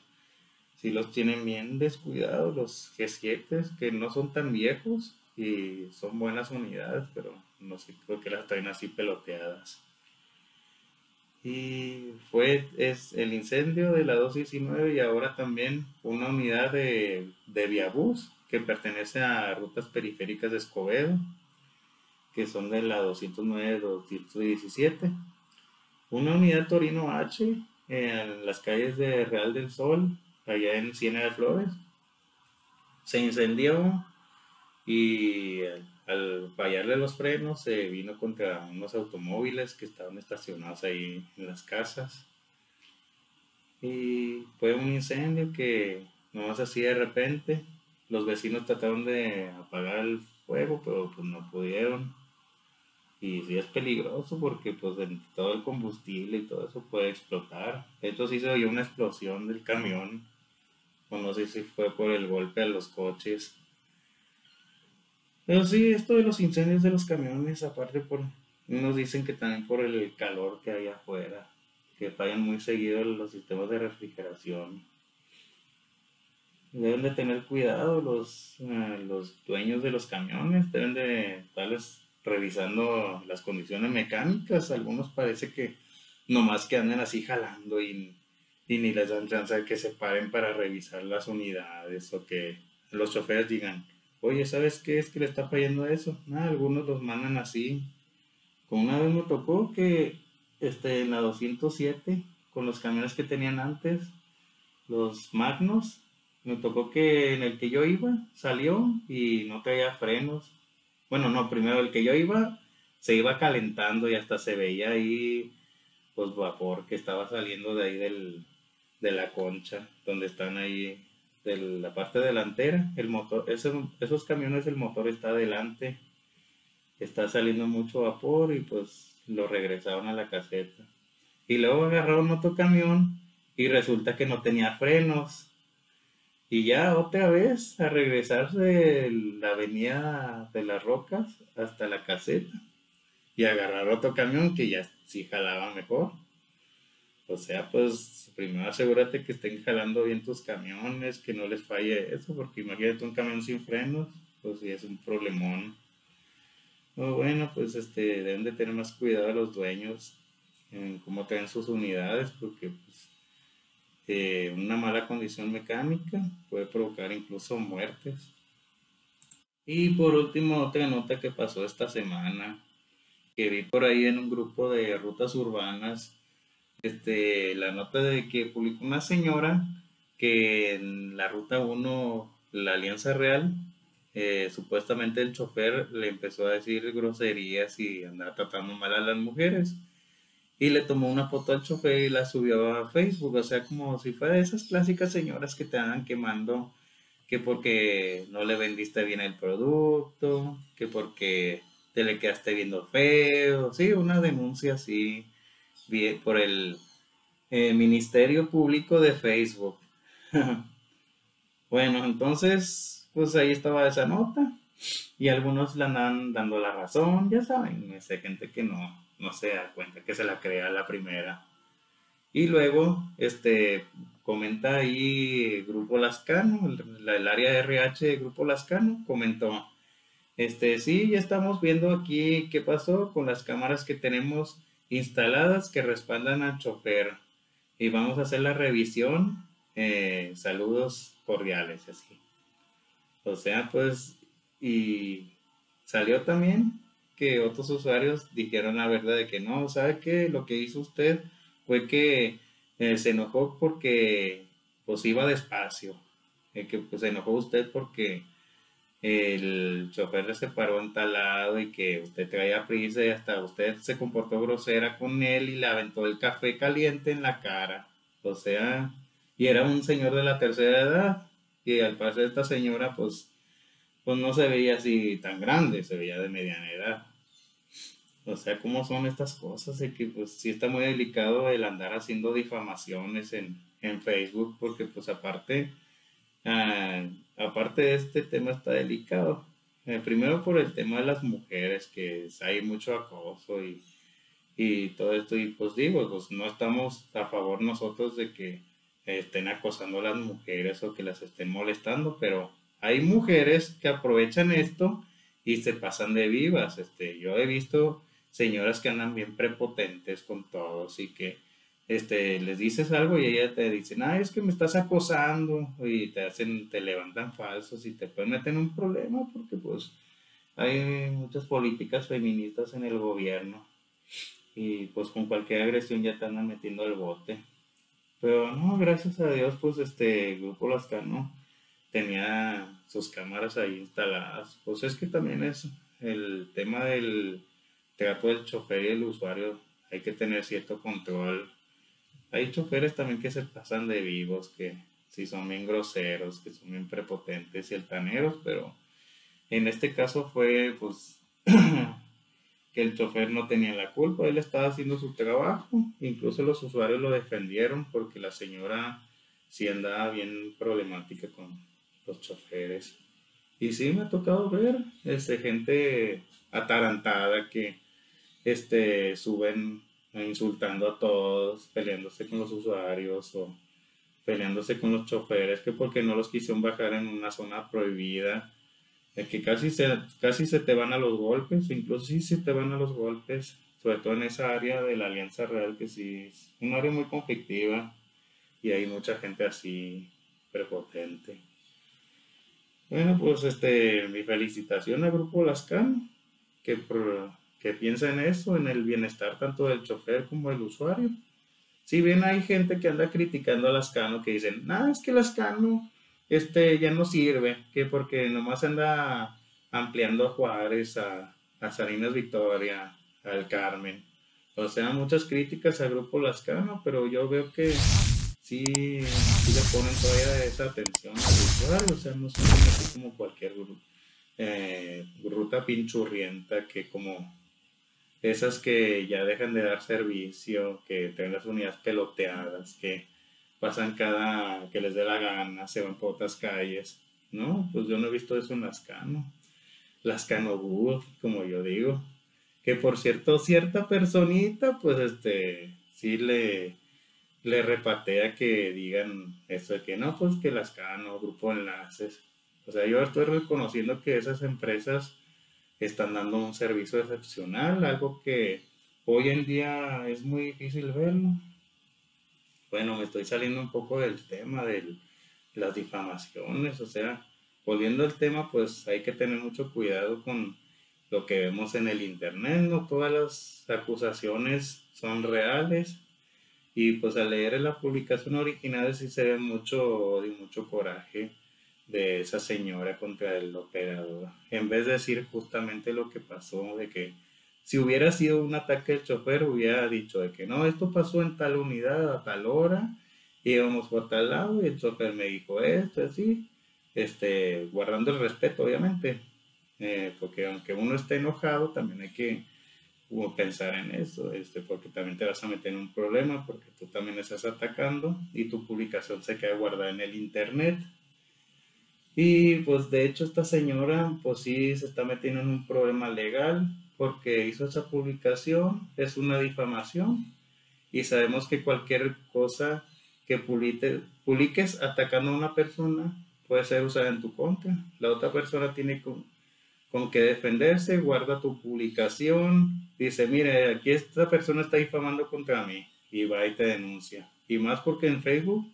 si los tienen bien descuidados, los G7, que no son tan viejos y son buenas unidades, pero no sé, creo que las traen así peloteadas. Y fue es el incendio de la 219 y ahora también una unidad de, de Viabús que pertenece a rutas periféricas de Escobedo, que son de la 209-217. Una unidad Torino H en las calles de Real del Sol allá en Siena de Flores. Se incendió y al, fallarle los frenos se vino contra unos automóviles que estaban estacionados ahí en las casas. Y fue un incendio que nomás así de repente los vecinos trataron de apagar el fuego, pero pues no pudieron. Y sí es peligroso porque pues todo el combustible y todo eso puede explotar. Esto sí se oyó una explosión del camión o no sé si fue por el golpe a los coches. Pero sí, esto de los incendios de los camiones, aparte por, nos dicen que también por el calor que hay afuera, que fallan muy seguido los sistemas de refrigeración. Deben de tener cuidado los, eh, los dueños de los camiones, deben de estarles revisando las condiciones mecánicas. Algunos parece que nomás que anden así jalando y y ni les dan chance de que se paren para revisar las unidades o que los choferes digan, oye, ¿sabes qué es que le está fallando eso? Nada, algunos los mandan así. Como una vez me tocó que este, en la 207, con los camiones que tenían antes, los Magnos, me tocó que en el que yo iba salió y no traía frenos. Bueno, no, primero el que yo iba se iba calentando y hasta se veía ahí pues vapor que estaba saliendo de ahí del, de la concha, donde están ahí de la parte delantera, el motor, esos camiones el motor está adelante, está saliendo mucho vapor y pues lo regresaron a la caseta. Y luego agarraron otro camión y resulta que no tenía frenos. Y ya otra vez a regresarse de la avenida de las rocas hasta la caseta y agarrar otro camión que ya sí jalaba mejor. O sea, pues primero asegúrate que estén jalando bien tus camiones, que no les falle eso, porque imagínate un camión sin frenos, pues sí es un problemón. bueno, pues este, deben de tener más cuidado los dueños en cómo traen sus unidades, porque pues, eh, una mala condición mecánica puede provocar incluso muertes. Y por último, otra nota que pasó esta semana, que vi por ahí en un grupo de rutas urbanas, este, la nota de que publicó una señora que en la ruta 1, la Alianza Real, eh, supuestamente el chofer le empezó a decir groserías y andaba tratando mal a las mujeres. Y le tomó una foto al chofer y la subió a Facebook, o sea, como si fuera de esas clásicas señoras que te andan quemando, que porque no le vendiste bien el producto, que porque te le quedaste viendo feo, sí, una denuncia así por el eh, Ministerio Público de Facebook. <laughs> bueno, entonces, pues ahí estaba esa nota y algunos la andan dando la razón, ya saben, hay gente que no, no se da cuenta, que se la crea la primera. Y luego, este, comenta ahí Grupo Lascano, el, el área de RH de Grupo Lascano, comentó, este, sí, ya estamos viendo aquí qué pasó con las cámaras que tenemos instaladas que respaldan al chofer. Y vamos a hacer la revisión. Eh, saludos cordiales, así. O sea, pues, y salió también que otros usuarios dijeron la verdad de que no, ¿sabe qué? Lo que hizo usted fue que eh, se enojó porque pues iba despacio. Eh, que pues se enojó usted porque el chofer se paró en tal lado y que usted traía prisa y hasta usted se comportó grosera con él y le aventó el café caliente en la cara. O sea, y era un señor de la tercera edad y al parecer esta señora pues, pues no se veía así tan grande, se veía de mediana edad. O sea, ¿cómo son estas cosas? Y que pues sí está muy delicado el andar haciendo difamaciones en, en Facebook porque pues aparte Ah, aparte de este tema está delicado. Eh, primero por el tema de las mujeres, que hay mucho acoso y, y todo esto. Y pues digo, pues no estamos a favor nosotros de que estén acosando a las mujeres o que las estén molestando, pero hay mujeres que aprovechan esto y se pasan de vivas. Este, yo he visto señoras que andan bien prepotentes con todos y que este, les dices algo y ella te dice, ah, es que me estás acosando y te hacen, te levantan falsos y te pueden meter en un problema porque pues hay muchas políticas feministas en el gobierno y pues con cualquier agresión ya te andan metiendo el bote. Pero no, gracias a Dios, pues este Grupo Lascano tenía sus cámaras ahí instaladas. Pues es que también es el tema del trato del chofer y el usuario, hay que tener cierto control hay choferes también que se pasan de vivos, que sí son bien groseros, que son bien prepotentes y altaneros, pero en este caso fue pues <clears throat> que el chofer no tenía la culpa, él estaba haciendo su trabajo, incluso los usuarios lo defendieron porque la señora sí andaba bien problemática con los choferes. Y sí me ha tocado ver este, gente atarantada que este, suben insultando a todos, peleándose con los usuarios o peleándose con los choferes, que porque no los quisieron bajar en una zona prohibida, que casi se, casi se te van a los golpes, incluso sí se te van a los golpes, sobre todo en esa área de la Alianza Real, que sí es un área muy conflictiva y hay mucha gente así prepotente. Bueno, pues este, mi felicitación al Grupo Lascano, que por, que piensa en eso, en el bienestar tanto del chofer como del usuario. Si bien hay gente que anda criticando a Lascano, que dicen, nada, es que Lascano este, ya no sirve, que porque nomás anda ampliando a Juárez, a, a Salinas Victoria, al Carmen. O sea, muchas críticas al grupo Lascano, pero yo veo que sí, le ponen todavía esa atención al usuario, o sea, no son así como cualquier eh, ruta pinchurrienta que como esas que ya dejan de dar servicio, que tienen las unidades peloteadas, que pasan cada que les dé la gana, se van por otras calles. No, pues yo no he visto eso en Lascano. Lascano Good, como yo digo. Que por cierto, cierta personita, pues este, sí le, le repatea que digan eso de que no, pues que Lascano, Grupo Enlaces. O sea, yo estoy reconociendo que esas empresas están dando un servicio excepcional, algo que hoy en día es muy difícil verlo. Bueno, me estoy saliendo un poco del tema de las difamaciones, o sea, volviendo al tema, pues hay que tener mucho cuidado con lo que vemos en el Internet, no todas las acusaciones son reales y pues al leer la publicación original sí se ve mucho y mucho coraje de esa señora contra el operador, en vez de decir justamente lo que pasó, de que si hubiera sido un ataque del chofer, hubiera dicho de que no, esto pasó en tal unidad a tal hora, íbamos por tal lado y el chofer me dijo esto, así, este, guardando el respeto, obviamente, eh, porque aunque uno esté enojado, también hay que pensar en eso, este, porque también te vas a meter en un problema, porque tú también estás atacando y tu publicación se queda guardada en el internet. Y pues de hecho esta señora pues sí se está metiendo en un problema legal porque hizo esa publicación, es una difamación y sabemos que cualquier cosa que publiques atacando a una persona puede ser usada en tu contra. La otra persona tiene con, con que defenderse, guarda tu publicación, dice, mire, aquí esta persona está difamando contra mí y va y te denuncia. Y más porque en Facebook,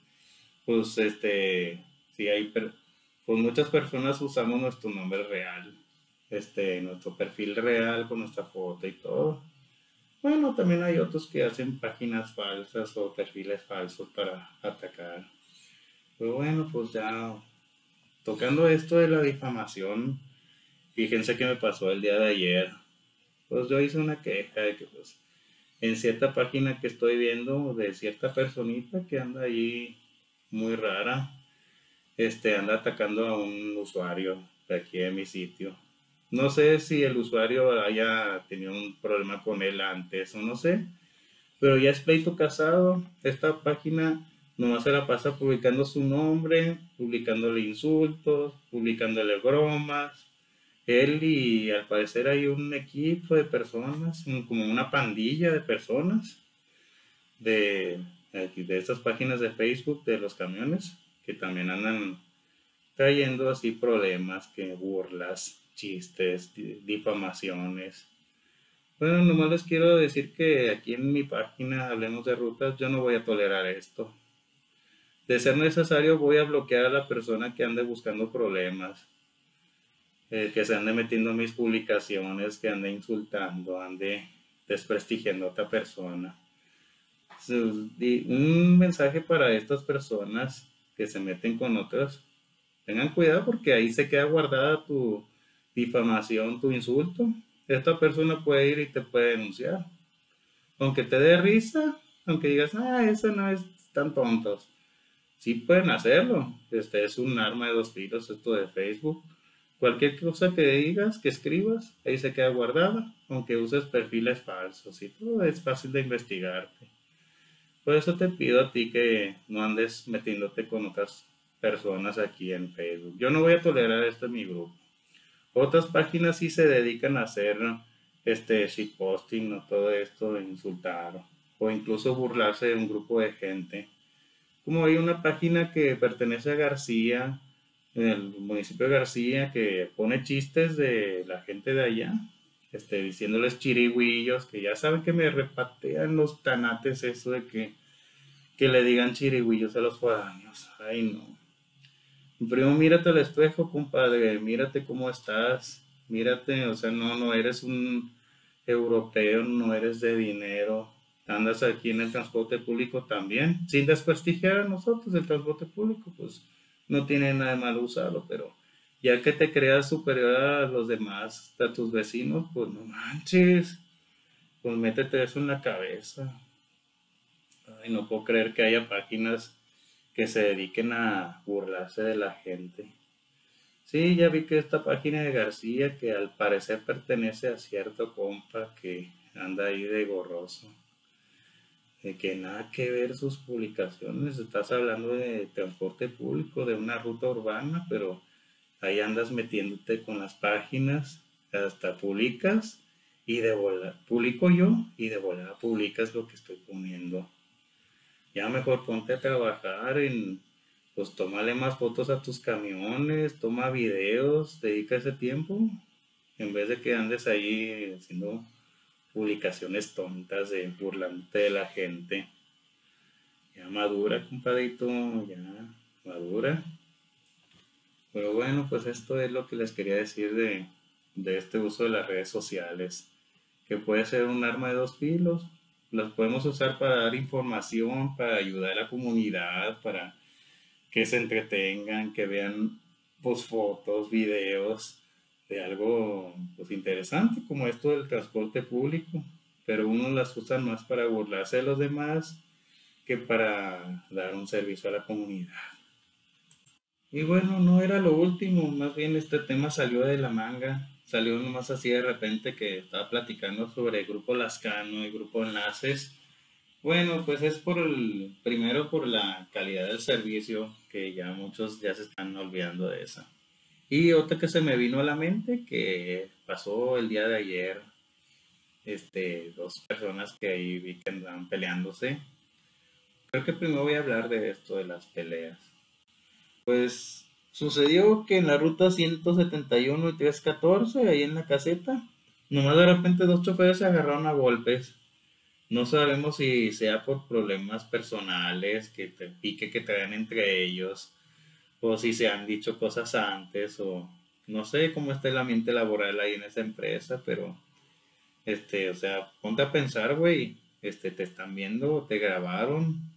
pues este, si hay pues muchas personas usamos nuestro nombre real, este, nuestro perfil real con nuestra foto y todo. Bueno, también hay otros que hacen páginas falsas o perfiles falsos para atacar. Pero bueno, pues ya tocando esto de la difamación, fíjense que me pasó el día de ayer. Pues yo hice una queja de que pues en cierta página que estoy viendo de cierta personita que anda ahí muy rara, este, anda atacando a un usuario de aquí de mi sitio. No sé si el usuario haya tenido un problema con él antes o no sé, pero ya es pleito casado. Esta página nomás se la pasa publicando su nombre, publicándole insultos, publicándole bromas. Él y al parecer hay un equipo de personas, como una pandilla de personas de, de estas páginas de Facebook de los camiones que también andan trayendo así problemas, que burlas, chistes, difamaciones. Bueno, nomás les quiero decir que aquí en mi página Hablemos de Rutas yo no voy a tolerar esto. De ser necesario voy a bloquear a la persona que ande buscando problemas, eh, que se ande metiendo mis publicaciones, que ande insultando, ande desprestigiando a otra persona. Un mensaje para estas personas que se meten con otras, tengan cuidado porque ahí se queda guardada tu difamación, tu insulto. Esta persona puede ir y te puede denunciar. Aunque te dé risa, aunque digas, ah, eso no es tan tontos. Sí pueden hacerlo. Este es un arma de dos filos, esto de Facebook. Cualquier cosa que digas, que escribas, ahí se queda guardada, aunque uses perfiles falsos y todo es fácil de investigarte. Por eso te pido a ti que no andes metiéndote con otras personas aquí en Facebook. Yo no voy a tolerar esto en mi grupo. Otras páginas sí se dedican a hacer este shitposting, no todo esto, insultar o incluso burlarse de un grupo de gente. Como hay una página que pertenece a García, en el municipio de García, que pone chistes de la gente de allá, este, diciéndoles chirigüillos, que ya saben que me repatean los tanates eso de que, que le digan chirigüillos a los foráneos. Ay, no. Primo, mírate al espejo, compadre, mírate cómo estás, mírate, o sea, no, no eres un europeo, no eres de dinero, andas aquí en el transporte público también, sin desprestigiar a nosotros el transporte público, pues no tiene nada de malo usarlo, pero ya que te creas superior a los demás, a tus vecinos, pues no manches, pues métete eso en la cabeza. Ay, no puedo creer que haya páginas que se dediquen a burlarse de la gente. Sí, ya vi que esta página de García, que al parecer pertenece a cierto compa que anda ahí de gorroso, de que nada que ver sus publicaciones, estás hablando de transporte público, de una ruta urbana, pero ahí andas metiéndote con las páginas, hasta publicas y de volada, publico yo y de volada publicas lo que estoy poniendo. Ya mejor ponte a trabajar en pues tómale más fotos a tus camiones, toma videos, dedica ese tiempo, en vez de que andes ahí haciendo publicaciones tontas de burlante de la gente. Ya madura, compadito, ya madura. Pero bueno, pues esto es lo que les quería decir de, de este uso de las redes sociales, que puede ser un arma de dos filos. Las podemos usar para dar información, para ayudar a la comunidad, para que se entretengan, que vean pues, fotos, videos de algo pues, interesante como esto del transporte público, pero uno las usa más para burlarse de los demás que para dar un servicio a la comunidad. Y bueno, no era lo último, más bien este tema salió de la manga, salió nomás así de repente que estaba platicando sobre el grupo Lascano y grupo Enlaces bueno, pues es por el, primero por la calidad del servicio, que ya muchos ya se están olvidando de esa. Y otra que se me vino a la mente, que pasó el día de ayer, este, dos personas que ahí vi que andaban peleándose. Creo que primero voy a hablar de esto, de las peleas. Pues sucedió que en la ruta 171 y 314, ahí en la caseta, nomás de repente dos choferes se agarraron a golpes. No sabemos si sea por problemas personales que te pique que traen entre ellos, o si se han dicho cosas antes, o no sé cómo está el ambiente laboral ahí en esa empresa, pero, este, o sea, ponte a pensar, güey, este, te están viendo, te grabaron,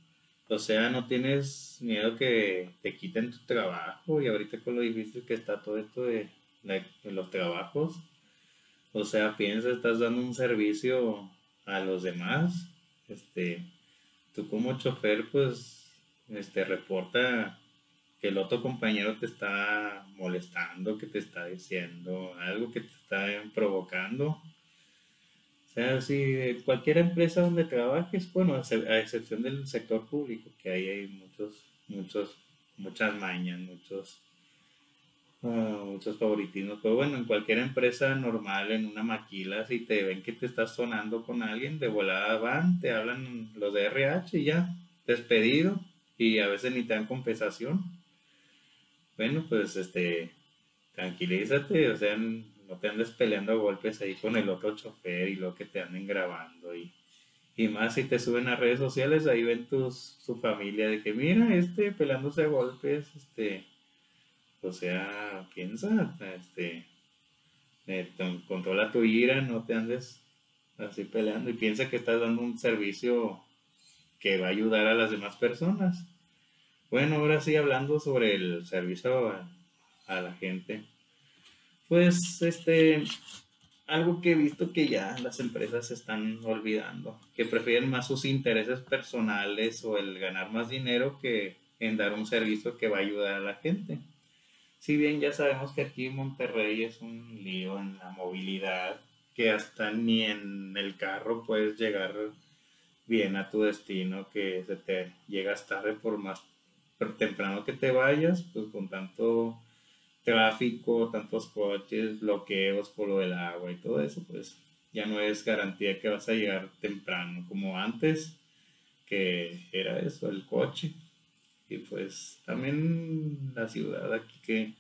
o sea, no tienes miedo que te quiten tu trabajo, y ahorita con lo difícil que está todo esto de, de los trabajos, o sea, piensa, estás dando un servicio a los demás, este, tú como chofer, pues, este, reporta que el otro compañero te está molestando, que te está diciendo algo que te está provocando. Sea, si cualquier empresa donde trabajes, bueno, a excepción del sector público, que ahí hay muchos, muchos, muchas mañas, muchos muchos favoritismos, pero bueno, en cualquier empresa normal, en una maquila, si te ven que te estás sonando con alguien, de volada van, te hablan los de RH y ya, despedido, y a veces ni te dan compensación. Bueno, pues este, tranquilízate, o sea, no te andes peleando a golpes ahí con el otro chofer y lo que te anden grabando y, y más si te suben a redes sociales, ahí ven tus, su familia de que mira, este peleándose a golpes, este, o sea, piensa, este, eh, controla tu ira, no te andes así peleando y piensa que estás dando un servicio que va a ayudar a las demás personas. Bueno, ahora sí hablando sobre el servicio a la gente. Pues este, algo que he visto que ya las empresas se están olvidando, que prefieren más sus intereses personales o el ganar más dinero que en dar un servicio que va a ayudar a la gente. Si bien ya sabemos que aquí en Monterrey es un lío en la movilidad, que hasta ni en el carro puedes llegar bien a tu destino, que se te llegas tarde por más temprano que te vayas, pues con tanto tráfico, tantos coches, bloqueos por lo del agua y todo eso, pues ya no es garantía que vas a llegar temprano como antes, que era eso, el coche. Y pues también la ciudad aquí que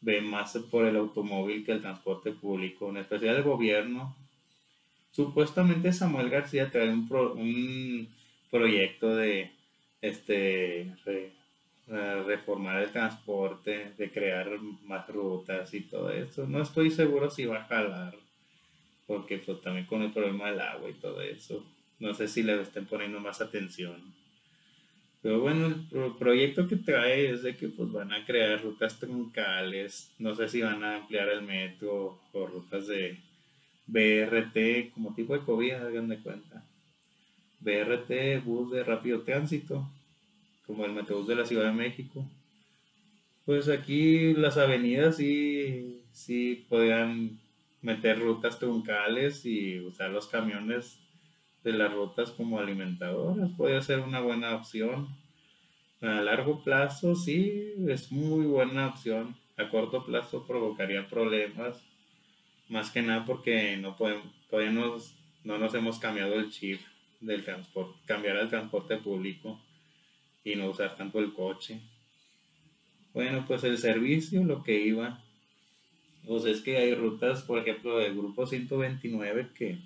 ve más por el automóvil que el transporte público, en especial el gobierno. Supuestamente Samuel García trae un, un proyecto de este reformar el transporte, de crear más rutas y todo eso. No estoy seguro si va a jalar, porque pues también con el problema del agua y todo eso. No sé si le estén poniendo más atención. Pero bueno, el proyecto que trae es de que pues van a crear rutas troncales, no sé si van a ampliar el metro o rutas de BRT como tipo de COVID, hagan de cuenta. BRT, bus de rápido tránsito, como el Metrobús de la Ciudad de México. Pues aquí las avenidas sí, sí podrían meter rutas troncales y usar los camiones de las rutas como alimentadoras. Podría ser una buena opción. A largo plazo sí, es muy buena opción. A corto plazo provocaría problemas. Más que nada porque no podemos, todavía no nos hemos cambiado el chip del transporte, cambiar al transporte público y no usar tanto el coche. Bueno, pues el servicio, lo que iba, pues es que hay rutas, por ejemplo, del grupo 129 que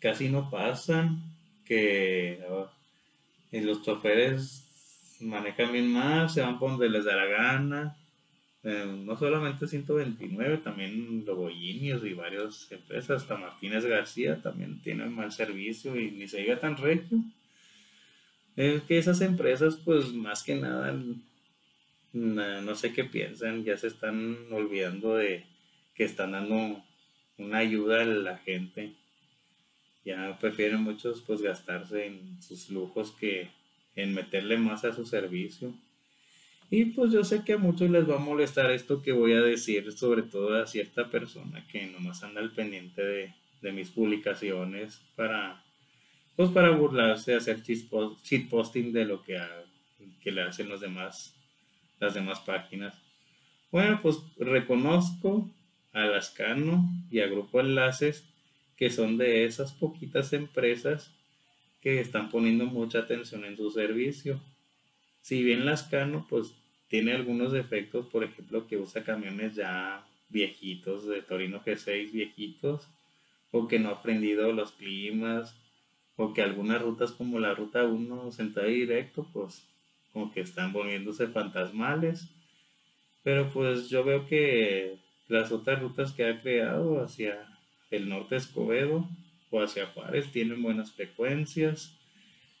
casi no pasan, que ah, los choferes manejan bien más, se van por donde les da la gana. Eh, no solamente 129, también Lobollinios y varias empresas, hasta Martínez García también tienen mal servicio y ni se llega tan regio. Es que esas empresas, pues más que nada, no sé qué piensan, ya se están olvidando de que están dando una ayuda a la gente. Ya prefieren muchos pues gastarse en sus lujos que en meterle más a su servicio. Y pues yo sé que a muchos les va a molestar esto que voy a decir, sobre todo a cierta persona que nomás anda al pendiente de, de mis publicaciones para pues para burlarse, hacer posting de lo que, que le hacen los demás las demás páginas. Bueno, pues reconozco a Lascano y a Grupo Enlaces que son de esas poquitas empresas que están poniendo mucha atención en su servicio. Si bien Lascano pues tiene algunos defectos, por ejemplo que usa camiones ya viejitos de Torino G6 viejitos o que no ha aprendido los climas o que algunas rutas como la ruta 1 sentada directo pues como que están volviéndose fantasmales. Pero pues yo veo que las otras rutas que ha creado hacia el norte Escobedo o hacia Juárez tienen buenas frecuencias.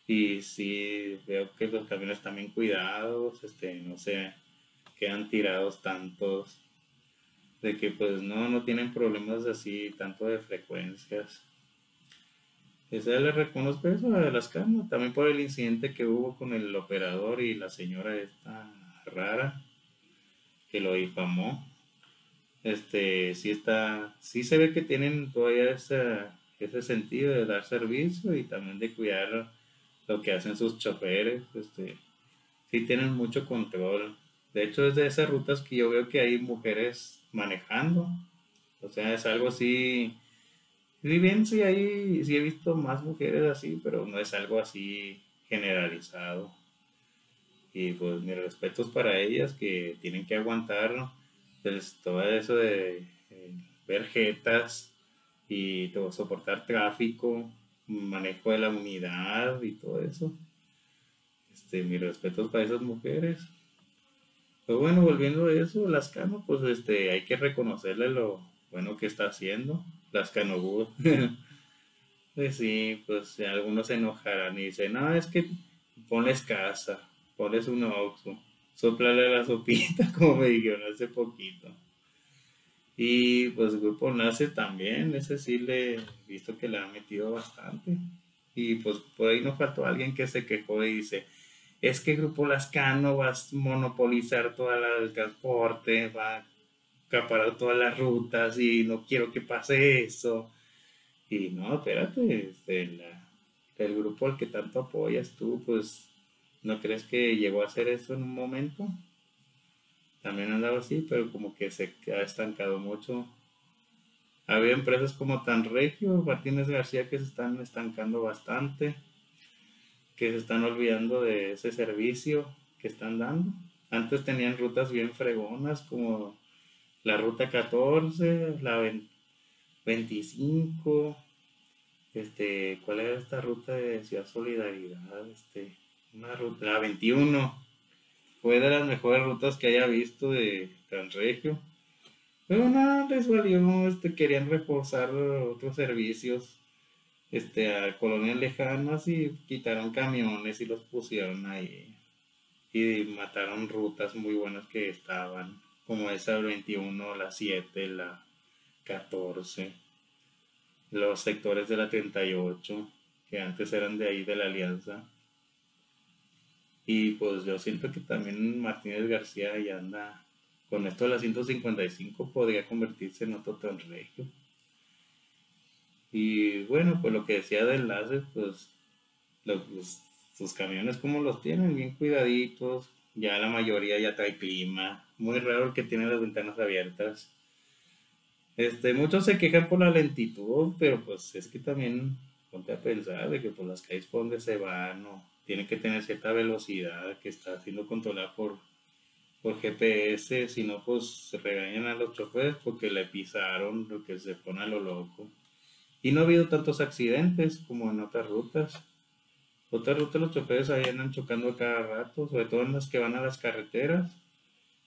Y sí, veo que los camiones están bien cuidados, este, no sé, quedan tirados tantos, de que pues no, no tienen problemas así tanto de frecuencias. Ese le reconozco eso de las camas, también por el incidente que hubo con el operador y la señora esta rara que lo difamó. Este, sí está, sí se ve que tienen todavía ese, ese sentido de dar servicio y también de cuidar lo que hacen sus choferes, este, sí tienen mucho control. De hecho, es de esas rutas que yo veo que hay mujeres manejando. O sea, es algo así Sí, bien, sí, ahí sí he visto más mujeres así, pero no es algo así generalizado. Y pues mis respetos para ellas que tienen que aguantar pues, todo eso de eh, ver jetas y todo, soportar tráfico, manejo de la unidad y todo eso. Este, mis respetos para esas mujeres. Pero bueno, volviendo a eso, las camas, pues este, hay que reconocerle lo bueno que está haciendo las <laughs> canobús. pues sí, pues algunos se enojarán y dicen, no, es que pones casa, pones un oxo, soplale la sopita, <laughs> como me dijeron hace poquito. Y pues el Grupo Nace también, ese sí le visto que le ha metido bastante. Y pues por ahí nos faltó alguien que se quejó y dice, es que Grupo Lascano va a monopolizar todo el transporte, va acaparar todas las rutas y no quiero que pase eso. Y no, espérate, este, el grupo al que tanto apoyas tú, pues, ¿no crees que llegó a hacer eso en un momento? También andaba así, pero como que se ha estancado mucho. Había empresas como Tanregio, Martínez García, que se están estancando bastante, que se están olvidando de ese servicio que están dando. Antes tenían rutas bien fregonas, como la ruta 14, la 25, este, ¿cuál era esta ruta de Ciudad Solidaridad? Este, una ruta, la 21, fue de las mejores rutas que haya visto de Transregio. Pero nada, les valió, este, querían reforzar otros servicios este, a colonias lejanas y quitaron camiones y los pusieron ahí. y mataron rutas muy buenas que estaban, como esa 21, la 7, la 14, los sectores de la 38, que antes eran de ahí de la Alianza. Y pues yo siento que también Martínez García ya anda, con esto de la 155 podría convertirse en otro tan regio. Y bueno, pues lo que decía de enlaces, pues los, sus camiones como los tienen, bien cuidaditos, ya la mayoría ya trae clima, muy raro el que tiene las ventanas abiertas. Este, muchos se quejan por la lentitud, pero pues es que también ponte a pensar de que por las calles por donde se van o tiene que tener cierta velocidad que está siendo controlada por, por GPS, si no pues se regañan a los choferes porque le pisaron, lo que se pone a lo loco. Y no ha habido tantos accidentes como en otras rutas. Otras rutas los choferes ahí andan chocando a cada rato, sobre todo en las que van a las carreteras,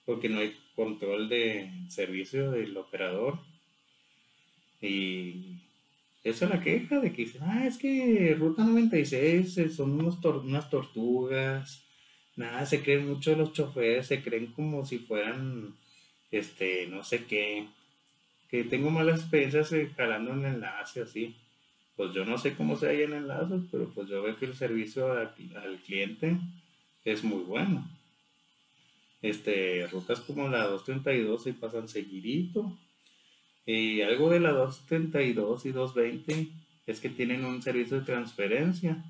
porque no hay control de servicio del operador. Y esa es la queja de que dicen, ah, es que Ruta 96 eh, son unos unas tortugas. Nada, se creen mucho los choferes, se creen como si fueran, este, no sé qué. Que tengo malas experiencias eh, jalando un enlace así pues yo no sé cómo se hay en enlaces, pero pues yo veo que el servicio al, cliente es muy bueno. Este, rutas como la 232 se pasan seguidito. Y algo de la 232 y 220 es que tienen un servicio de transferencia.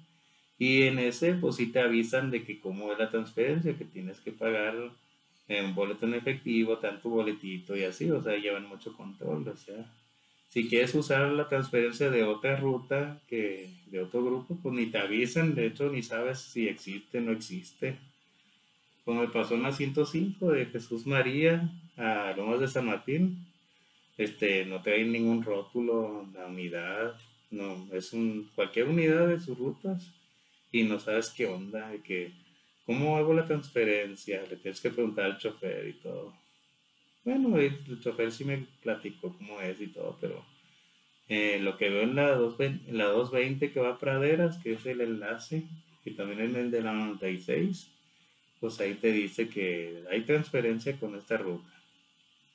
Y en ese, pues sí te avisan de que cómo es la transferencia, que tienes que pagar un boleto en efectivo, tanto boletito y así. O sea, llevan mucho control. O sea, si quieres usar la transferencia de otra ruta que de otro grupo, pues ni te avisan, de hecho ni sabes si existe o no existe. Como me pasó en la 105 de Jesús María a Lomas de San Martín, este, no trae ningún rótulo, la unidad, no, es un, cualquier unidad de sus rutas y no sabes qué onda, que, ¿cómo hago la transferencia? Le tienes que preguntar al chofer y todo. Bueno, el chofer sí me platicó cómo es y todo, pero eh, lo que veo en la, 220, la 220 que va a Praderas, que es el enlace, y también en el de la 96, pues ahí te dice que hay transferencia con esta ruta.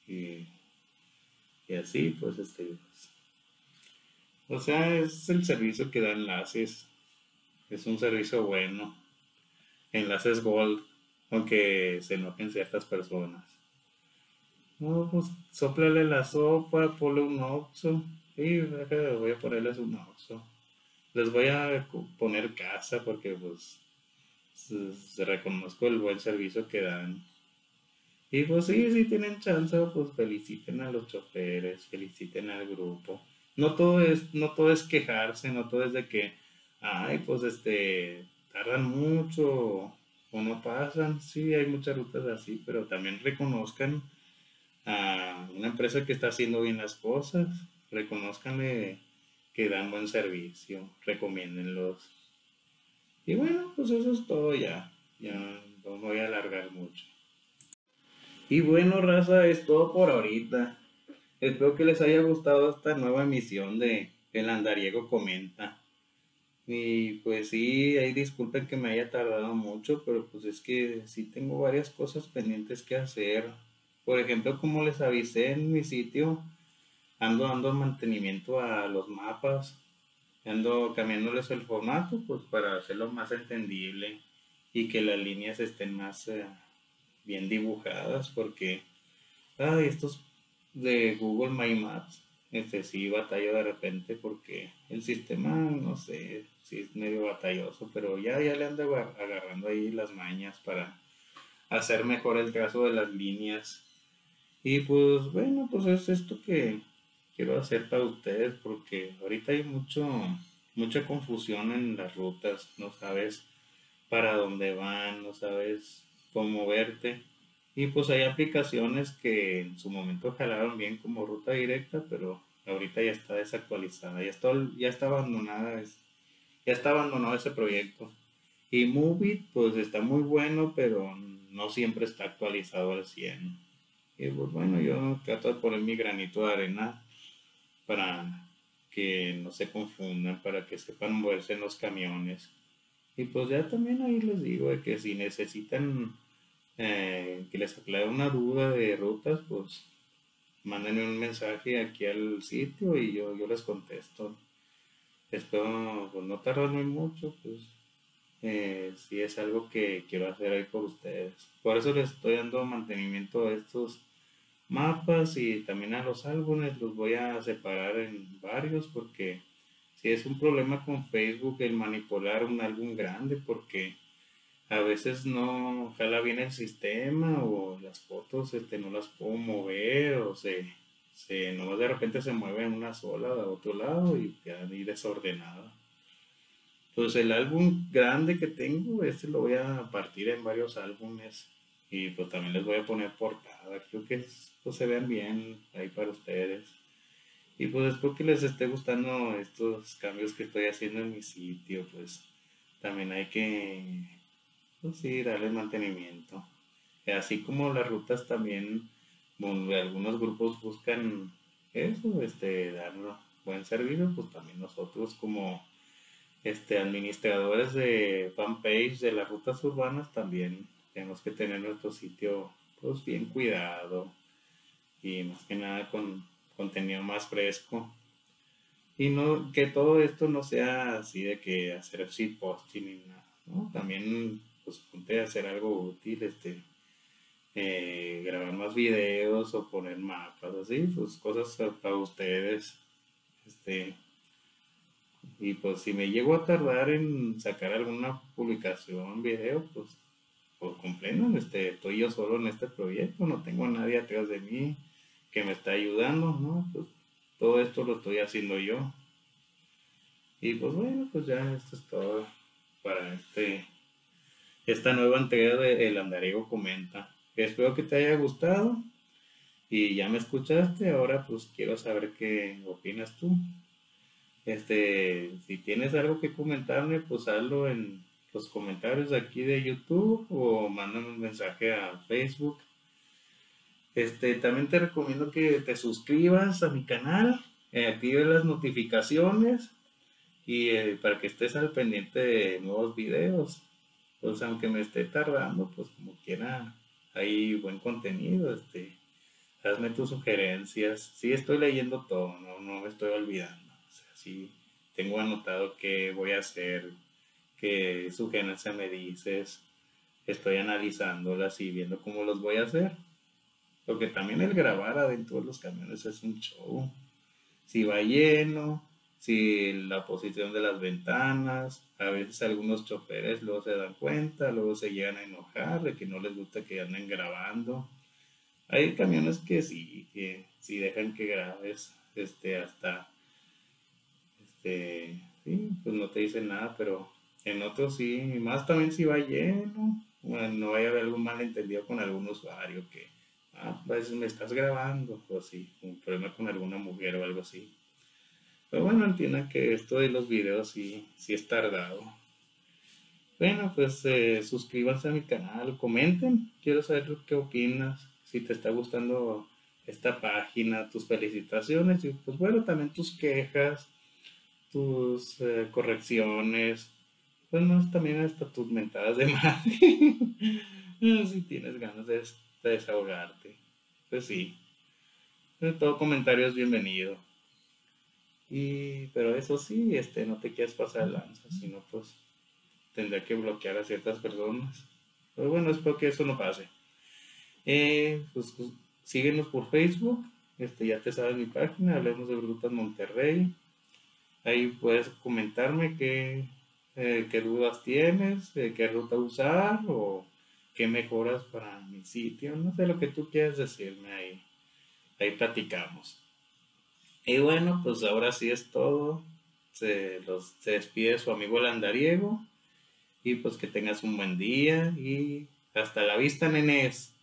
Y, así, pues este. O sea, es el servicio que da enlaces. Es un servicio bueno. Enlaces Gold, aunque se enojen ciertas personas. No, pues soplale la sopa, ponle un oxo. Sí, voy a ponerles un oxo. Les voy a poner casa porque pues reconozco el buen servicio que dan. Y pues sí, si tienen chance, pues feliciten a los choferes, feliciten al grupo. No todo es, no todo es quejarse, no todo es de que, ay, pues este, tardan mucho o no pasan. Sí, hay muchas rutas así, pero también reconozcan a una empresa que está haciendo bien las cosas, reconozcanle que dan buen servicio, recomiéndenlos. Y bueno, pues eso es todo ya. Ya no voy a alargar mucho. Y bueno, raza, es todo por ahorita. Espero que les haya gustado esta nueva emisión de El Andariego Comenta. Y pues sí, ahí disculpen que me haya tardado mucho, pero pues es que sí tengo varias cosas pendientes que hacer por ejemplo, como les avisé en mi sitio, ando dando mantenimiento a los mapas, ando cambiándoles el formato pues para hacerlo más entendible y que las líneas estén más eh, bien dibujadas porque ay, estos de Google My Maps este sí batalla de repente porque el sistema no sé si es medio batalloso pero ya ya le ando agarrando ahí las mañas para hacer mejor el trazo de las líneas y pues bueno, pues es esto que quiero hacer para ustedes porque ahorita hay mucho, mucha confusión en las rutas, no sabes para dónde van, no sabes cómo verte. Y pues hay aplicaciones que en su momento jalaron bien como ruta directa, pero ahorita ya está desactualizada, ya está, ya está abandonada, ya está abandonado ese proyecto. Y Movie pues está muy bueno, pero no siempre está actualizado al 100. Y pues bueno, yo trato de poner mi granito de arena para que no se confundan, para que sepan moverse en los camiones. Y pues ya también ahí les digo que si necesitan eh, que les aclare una duda de rutas, pues mándenme un mensaje aquí al sitio y yo, yo les contesto. Espero pues, no tardarme mucho, pues eh, si es algo que quiero hacer ahí por ustedes. Por eso les estoy dando mantenimiento a estos mapas y también a los álbumes los voy a separar en varios porque si es un problema con Facebook el manipular un álbum grande porque a veces no jala bien el sistema o las fotos este, no las puedo mover o se, se no de repente se mueve en una sola a otro lado y queda ahí desordenada. Pues el álbum grande que tengo, este lo voy a partir en varios álbumes y pues también les voy a poner portada. Creo que pues, se vean bien ahí para ustedes. Y pues espero que les esté gustando estos cambios que estoy haciendo en mi sitio. Pues también hay que pues, sí, darle mantenimiento. Así como las rutas también, algunos grupos buscan eso, este, dar buen servicio, pues también nosotros como este, administradores de fanpage de las rutas urbanas también tenemos que tener nuestro sitio pues bien cuidado y más que nada con contenido más fresco y no que todo esto no sea así de que hacer posting ni nada ¿no? también pues ponte a hacer algo útil este eh, grabar más videos o poner mapas así pues cosas para ustedes este y pues si me llego a tardar en sacar alguna publicación video pues por completo, este, estoy yo solo en este proyecto, no tengo a nadie atrás de mí que me está ayudando, ¿no? Pues todo esto lo estoy haciendo yo. Y pues bueno, pues ya esto es todo para este esta nueva entrega de El Andariego Comenta. Espero que te haya gustado y ya me escuchaste, ahora pues quiero saber qué opinas tú. Este, si tienes algo que comentarme, pues hazlo en los comentarios aquí de YouTube o mándame un mensaje a Facebook. Este, también te recomiendo que te suscribas a mi canal, eh, active las notificaciones y eh, para que estés al pendiente de nuevos videos. Pues aunque me esté tardando, pues como quiera, hay buen contenido. Este, hazme tus sugerencias. Sí estoy leyendo todo, no, no me estoy olvidando. O sea, sí tengo anotado qué voy a hacer, que sugerencia me dices, estoy analizándolas y viendo cómo los voy a hacer. Porque también el grabar adentro de los camiones es un show. Si va lleno, si la posición de las ventanas, a veces algunos choferes luego se dan cuenta, luego se llegan a enojar de que no les gusta que anden grabando. Hay camiones que sí, que sí dejan que grabes este, hasta, este, pues no te dicen nada, pero en otros sí, más también si va lleno, no vaya a haber algún malentendido con algún usuario que, ah, veces me estás grabando, o así, un problema con alguna mujer o algo así. Pero bueno, entiendan que esto de los videos sí, sí es tardado. Bueno, pues eh, suscríbanse a mi canal, comenten, quiero saber qué opinas, si te está gustando esta página, tus felicitaciones y pues bueno, también tus quejas, tus eh, correcciones, pues también hasta tus mentadas de madre. <laughs> si tienes ganas de, desahogarte. Pues sí. todo comentario es bienvenido. Y, pero eso sí, este, no te quieres pasar lanza, sino pues tendré que bloquear a ciertas personas. Pero bueno, espero que eso no pase. Eh, pues, pues, síguenos por Facebook. Este, ya te sabes mi página, hablemos de Brutas Monterrey. Ahí puedes comentarme qué, eh, qué dudas tienes, qué ruta usar o qué mejoras para mi sitio, no sé lo que tú quieras decirme ahí, ahí platicamos. Y bueno, pues ahora sí es todo. Se, los, se despide su amigo el andariego y pues que tengas un buen día y hasta la vista, nenes.